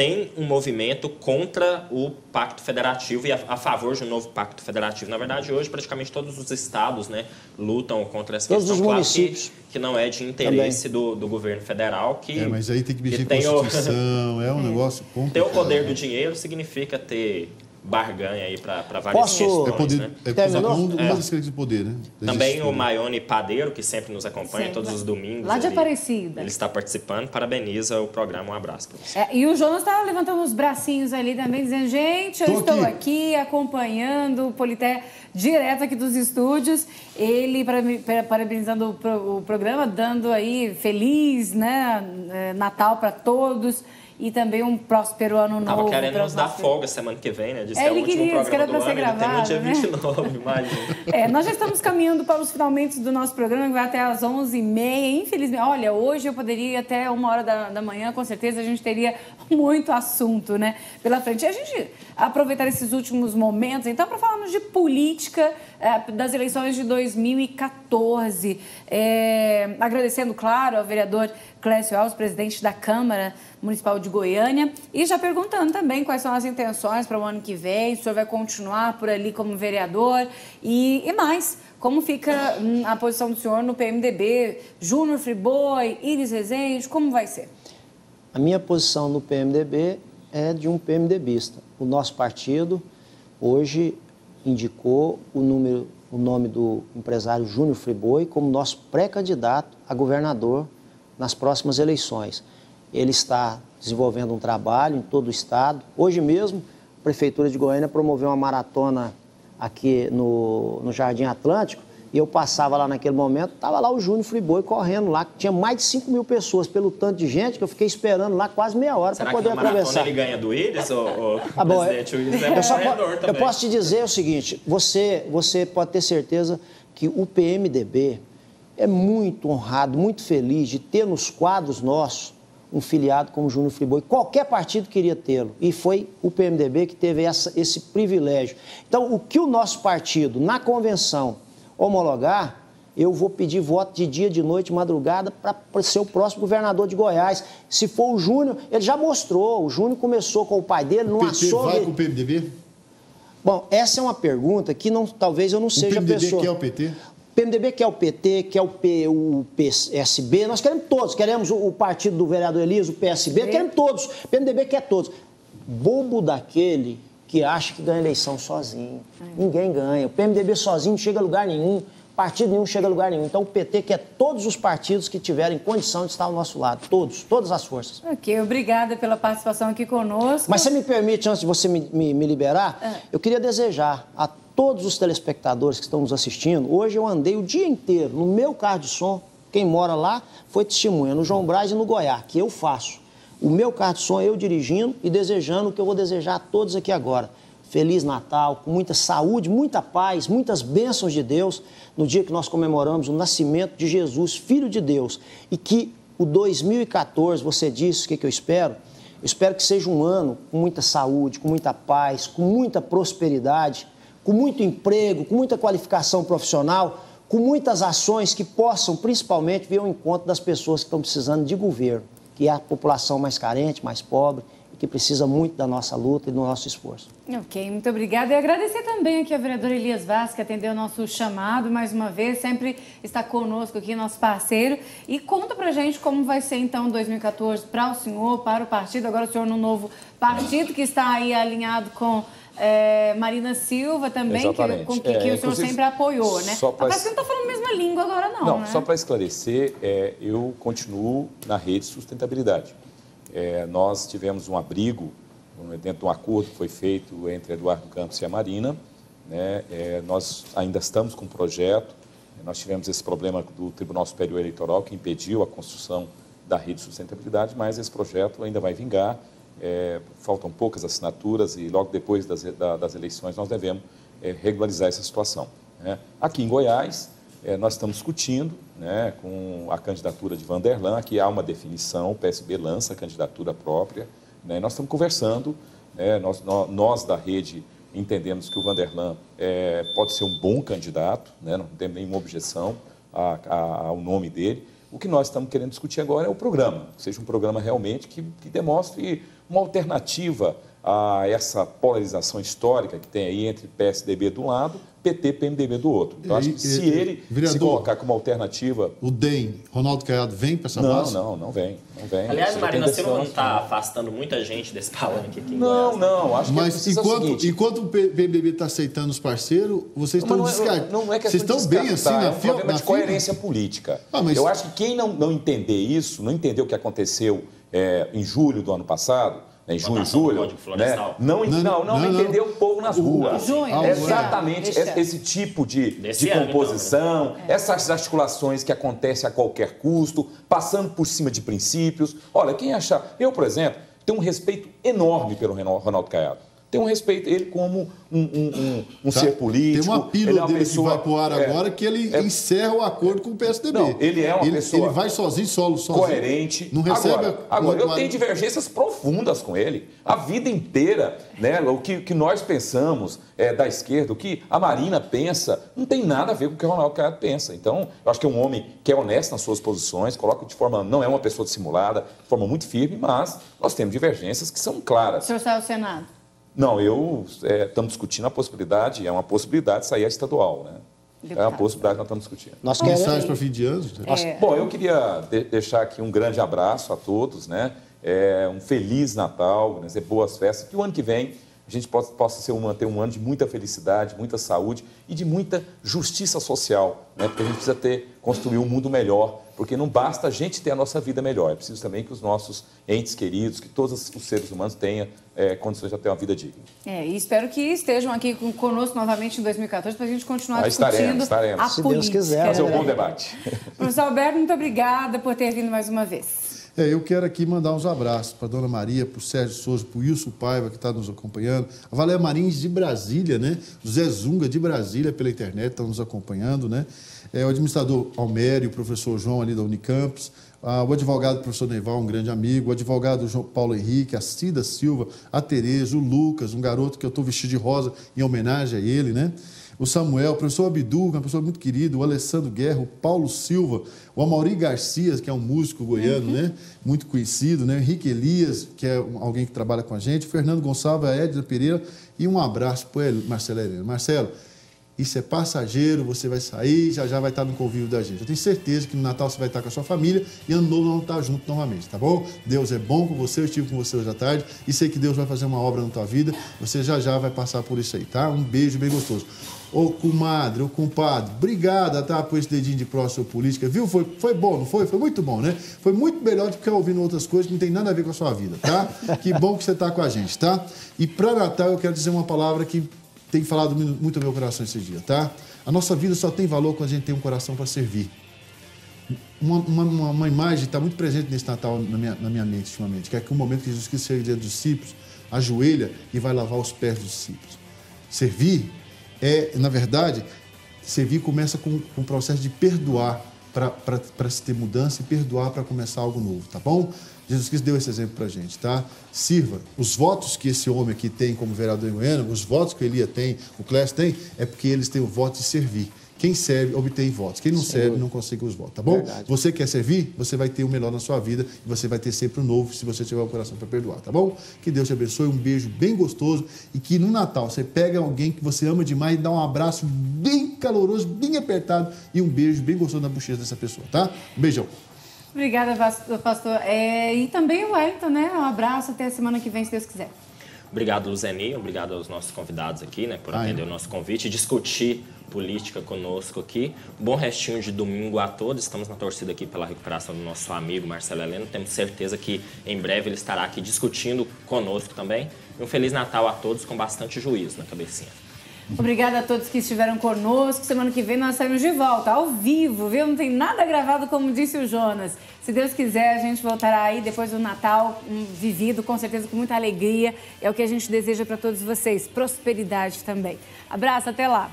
S2: tem um movimento contra o Pacto Federativo e a, a favor de um novo Pacto Federativo. Na verdade, hoje, praticamente todos os estados né, lutam contra essa
S4: Todos
S2: questão.
S4: os
S2: Claro
S4: municípios.
S2: Que, que não é de interesse do, do governo federal. Que,
S3: É, mas aí tem que mexer
S2: que
S3: em
S2: tem o-
S3: Constituição, é um negócio
S2: Ter o
S3: complicado.
S2: poder do dinheiro significa ter barganha aí para várias
S4: Posso-
S2: questões.
S3: É poder,
S2: né?
S3: é
S4: Terminou?
S3: um, uma
S2: É.
S3: das do poder, né? Da
S2: Também o. Maione Padeiro, que sempre nos acompanha
S1: Sempre.
S2: todos os domingos.
S1: Lá de
S2: ele-
S1: Aparecida.
S2: Ele está participando, parabeniza o programa, um abraço para você.
S1: É, e o Jonas estava levantando os bracinhos ali também, dizendo: gente, eu
S3: Tô
S1: estou
S3: aqui.
S1: aqui acompanhando o Polité direto aqui dos estúdios. Ele parabe- para- parabenizando o, pro- o programa, dando aí feliz né, eh, Natal para todos. E também um próspero ano
S2: Tava
S1: novo.
S2: querendo
S1: para
S2: nos
S1: os
S2: dar folga semana que vem, né? Disse
S1: É,
S2: que é
S1: ele queria, disse que era pra ser
S2: ano, tem no dia
S1: gravado, né?
S2: 29, imagina.
S1: É, nós já estamos caminhando para os finalmente do nosso programa, que vai até às 11h30. Infelizmente, olha, hoje eu poderia ir até uma hora da, da manhã, com certeza a gente teria muito assunto né, pela frente. E a gente aproveitar esses últimos momentos, então, para falarmos de política das eleições de 2014. É, agradecendo, claro, ao vereador Clécio Alves, presidente da Câmara Municipal de Goiânia, e já perguntando também quais são as intenções para o ano que vem, se o senhor vai continuar por ali como vereador e, e mais. Como fica hum, a posição do senhor no PMDB? Júnior Friboi, Iris Rezende, como vai ser?
S4: A minha posição no PMDB é de um PMDBista. O nosso partido hoje indicou o, número, o nome do empresário Júnior Friboi como nosso pré-candidato a governador nas próximas eleições. Ele está desenvolvendo um trabalho em todo o estado. Hoje mesmo, a Prefeitura de Goiânia promoveu uma maratona aqui no, no Jardim Atlântico e eu passava lá naquele momento, estava lá o Júnior Friboi correndo lá, tinha mais de 5 mil pessoas, pelo tanto de gente que eu fiquei esperando lá quase meia hora para
S2: que
S4: poder atravessar.
S2: ele ganha do Willis, ou,
S4: Ah, bom,
S2: presidente? O Willis é
S4: eu, só po- eu posso te dizer o seguinte: você, você pode ter certeza que o PMDB é muito honrado, muito feliz de ter nos quadros nossos um filiado como Júnior Friboi. Qualquer partido queria tê-lo. E foi o PMDB que teve essa- esse privilégio. Então, o que o nosso partido, na convenção, homologar, eu vou pedir voto de dia, de noite, madrugada, para ser o próximo governador de Goiás. Se for o Júnior, ele já mostrou. O Júnior começou com o pai dele, não
S3: PT
S4: assou.
S3: vai com o PMDB?
S4: Bom, essa é uma pergunta que não, talvez eu não
S3: O
S4: seja a
S3: PMDB
S4: pessoa.
S3: quer o PT?
S4: PMDB quer o PT, quer o, P, o PSB, nós queremos todos, queremos o, o partido do vereador Elias, o PSB, queremos todos. PMDB quer todos. Bobo daquele que acha que ganha eleição sozinho. Ninguém ganha. O PMDB sozinho não chega a lugar nenhum, partido nenhum chega a lugar nenhum. Então o PT quer todos os partidos que tiverem condição de estar ao nosso lado, todos, todas as forças.
S1: Ok, obrigada pela participação aqui conosco.
S4: Mas você me permite, antes de você me, me- me liberar, eu queria desejar a todos os telespectadores que estão nos assistindo. Hoje eu andei o dia inteiro no meu carro de som. Quem mora lá foi testemunha, no João Braz e no Goiás, que eu faço. O meu carro de som, eu dirigindo e desejando o que eu vou desejar a todos aqui agora. Feliz Natal, com muita saúde, muita paz, muitas bênçãos de Deus no dia que nós comemoramos o nascimento de Jesus, Filho de Deus. E que o 2014, você disse o que, que eu espero? Eu espero que seja um ano com muita saúde, com muita paz, com muita prosperidade, com muito emprego, com muita qualificação profissional, com muitas ações que possam, principalmente, vir ao encontro das pessoas que estão precisando de governo, que é a população mais carente, mais pobre, que precisa muito da nossa luta e do nosso esforço.
S1: Ok, muito obrigada. E agradecer também aqui ao vereador Elias Vaz, que atendeu o nosso chamado mais uma vez, sempre está conosco aqui, nosso parceiro. E conta pra gente como vai ser então 2014 para o senhor, para o partido, agora o senhor no novo partido que está aí alinhado com eh, Marina Silva também, que,
S5: Exatamente.
S1: com que,
S5: É,
S1: que o senhor sempre apoiou, né?
S5: só pra-
S1: Parece que não está falando a mesma língua agora não,
S5: Não,
S1: né?
S5: só para esclarecer, é, eu continuo na rede de sustentabilidade. É, nós tivemos um abrigo, dentro de um acordo que foi feito entre Eduardo Campos e a Marina. Né, é, nós ainda estamos com um projeto, nós tivemos esse problema do Tribunal Superior Eleitoral que impediu a construção da rede de sustentabilidade, mas esse projeto ainda vai vingar. É, faltam poucas assinaturas e logo depois das, da- das eleições nós devemos é, regularizar essa situação. né. Aqui em Goiás, é, nós estamos discutindo né, com a candidatura de Vanderlan, aqui há uma definição, o PSB lança a candidatura própria, né, nós estamos conversando, né, nós, nó- nós da rede entendemos que o Vanderlan é, pode ser um bom candidato, né, não temos nenhuma objeção a- a- ao nome dele. O que nós estamos querendo discutir agora é o programa, seja um programa realmente que, que demonstre uma alternativa a essa polarização histórica que tem aí entre PSDB de um lado, PT, PMDB do outro. Então, acho que
S3: E-
S5: se
S3: e-
S5: ele se
S3: vereador,
S5: colocar como alternativa.
S3: O DEM, Ronaldo Caiado, vem para essa
S5: Não,
S3: base?
S5: não, não vem. Não vem.
S2: Aliás,
S5: Você
S2: Marina Silva não está afastando muita gente desse palanque aqui em
S5: Não,
S2: Goiás, né?
S5: não, acho que
S3: Mas
S5: precisa
S3: enquanto,
S5: o seguinte,
S3: enquanto o PMDB está aceitando os parceiros, vocês estão
S5: é-
S3: descartando.
S5: Não, não é questão
S3: Vocês estão bem assim na
S5: é um
S3: fila?
S5: problema de
S3: fila?
S5: coerência política.
S3: Ah, mas-
S5: Eu acho que quem não, não entender isso, não entendeu o que aconteceu é, em julho do ano passado, né, em junho,
S2: do
S5: julho, né, não,
S3: Não,
S5: não, não, entendeu o povo nas ruas.
S3: Ah,
S5: Exatamente, esse, tipo de, de
S2: ano,
S5: composição, essas articulações que acontecem a qualquer custo, passando por cima de princípios. Olha, quem achar. Eu, por exemplo, tenho um respeito enorme pelo Ronaldo Caiado tem um respeito, ele como um, um, um, um tá. ser político.
S3: Tem uma pílula é uma dele pessoa, que vai pro ar é, agora que ele é, encerra o acordo com o PSDB.
S5: Não, ele é uma
S3: ele,
S5: pessoa...
S3: Ele vai sozinho, solo, sozinho.
S5: Coerente.
S3: Não recebe...
S5: Agora, agora eu tenho divergências profundas com ele. A vida inteira, né, o que, que nós pensamos é, da esquerda, o que a Marina pensa, não tem nada a ver com o que o Ronaldo Caiado pensa. Então, eu acho que é um homem que é honesto nas suas posições, coloca de forma... Não é uma pessoa dissimulada, de forma muito firme, mas nós temos divergências que são claras.
S1: O senhor sai ao Senado?
S5: Não, eu é, estamos discutindo a possibilidade, é uma possibilidade de sair a estadual, né? Deputado. É uma possibilidade que nós estamos discutindo.
S3: Nossa mensagem para fim de ano?
S5: É... Bom, eu queria de deixar aqui um grande abraço a todos, né? É, um feliz Natal, né? boas festas, que o ano que vem a gente possa, possa ser um, ter um ano de muita felicidade, muita saúde e de muita justiça social, né? porque a gente precisa ter, construir um mundo melhor, porque não basta a gente ter a nossa vida melhor, é preciso também que os nossos entes queridos, que todos os seres humanos tenham é, condições de ter uma vida digna.
S1: É, e espero que estejam aqui conosco novamente em 2014 para a gente continuar ah,
S5: discutindo
S1: estaremos,
S5: estaremos.
S1: a Se política.
S4: Deus quiser.
S5: Fazer um bom debate.
S1: Professor Alberto, muito obrigada por ter vindo mais uma vez.
S3: É, eu quero aqui mandar uns abraços para a Dona Maria, para o Sérgio Souza, para o Wilson Paiva, que está nos acompanhando, a Valéria Marins de Brasília, né? José Zunga de Brasília pela internet, estão nos acompanhando, né? É, o administrador Almério, o professor João ali da Unicampus, ah, o advogado professor Neival, um grande amigo, o advogado João Paulo Henrique, a Cida Silva, a Tereza, o Lucas, um garoto que eu estou vestido de rosa em homenagem a ele, né? o Samuel, o professor Abdu, é uma pessoa muito querida, o Alessandro Guerra, o Paulo Silva, o Amaury Garcia, que é um músico goiano, uhum. né? Muito conhecido, né? O Henrique Elias, que é alguém que trabalha com a gente, o Fernando Gonçalves, a Edna Pereira, e um abraço para ele, Marcelo Helena. Marcelo, isso é passageiro, você vai sair, já já vai estar no convívio da gente. Eu tenho certeza que no Natal você vai estar com a sua família e ano novo vamos estar juntos novamente, tá bom? Deus é bom com você, eu estive com você hoje à tarde e sei que Deus vai fazer uma obra na tua vida, você já já vai passar por isso aí, tá? Um beijo bem gostoso. Ô comadre, ô compadre, obrigada, tá, por esse dedinho de próxima política, viu? Foi, foi bom, não foi? Foi muito bom, né? Foi muito melhor do que ouvindo outras coisas que não tem nada a ver com a sua vida, tá? Que bom que você tá com a gente, tá? E para Natal eu quero dizer uma palavra que tem falado muito no meu coração esse dia, tá? A nossa vida só tem valor quando a gente tem um coração para servir. Uma, uma, uma imagem está muito presente nesse Natal na minha, na minha mente ultimamente, que é que o momento que Jesus Cristo chega diante dos discípulos, ajoelha e vai lavar os pés dos discípulos. Servir é, na verdade, servir começa com, com o processo de perdoar para se ter mudança e perdoar para começar algo novo, tá bom? Jesus Cristo deu esse exemplo para a gente, tá? Sirva. Os votos que esse homem aqui tem como vereador em Goiânia, os votos que o Elia tem, o Clécio tem, é porque eles têm o voto de servir. Quem serve obtém votos. Quem não Senhor. serve não consegue os votos, tá bom? Verdade. Você quer servir? Você vai ter o melhor na sua vida e você vai ter sempre o novo se você tiver o coração para perdoar, tá bom? Que Deus te abençoe, um beijo bem gostoso e que no Natal você pega alguém que você ama demais e dá um abraço bem caloroso, bem apertado e um beijo bem gostoso na bochecha dessa pessoa, tá? Um beijão.
S1: Obrigada, pastor. É, e também o Wellington, né? Um abraço até a semana que vem, se Deus quiser.
S2: Obrigado, Luzeni. Obrigado aos nossos convidados aqui, né, por atender Ai. o nosso convite e discutir política conosco aqui. Bom restinho de domingo a todos. Estamos na torcida aqui pela recuperação do nosso amigo Marcelo Heleno. Temos certeza que em breve ele estará aqui discutindo conosco também. E um Feliz Natal a todos com bastante juízo na cabecinha.
S1: Obrigada a todos que estiveram conosco. Semana que vem nós saímos de volta, ao vivo, viu? Não tem nada gravado, como disse o Jonas. Se Deus quiser, a gente voltará aí depois do Natal, um vivido com certeza com muita alegria. É o que a gente deseja para todos vocês. Prosperidade também. Abraço, até lá.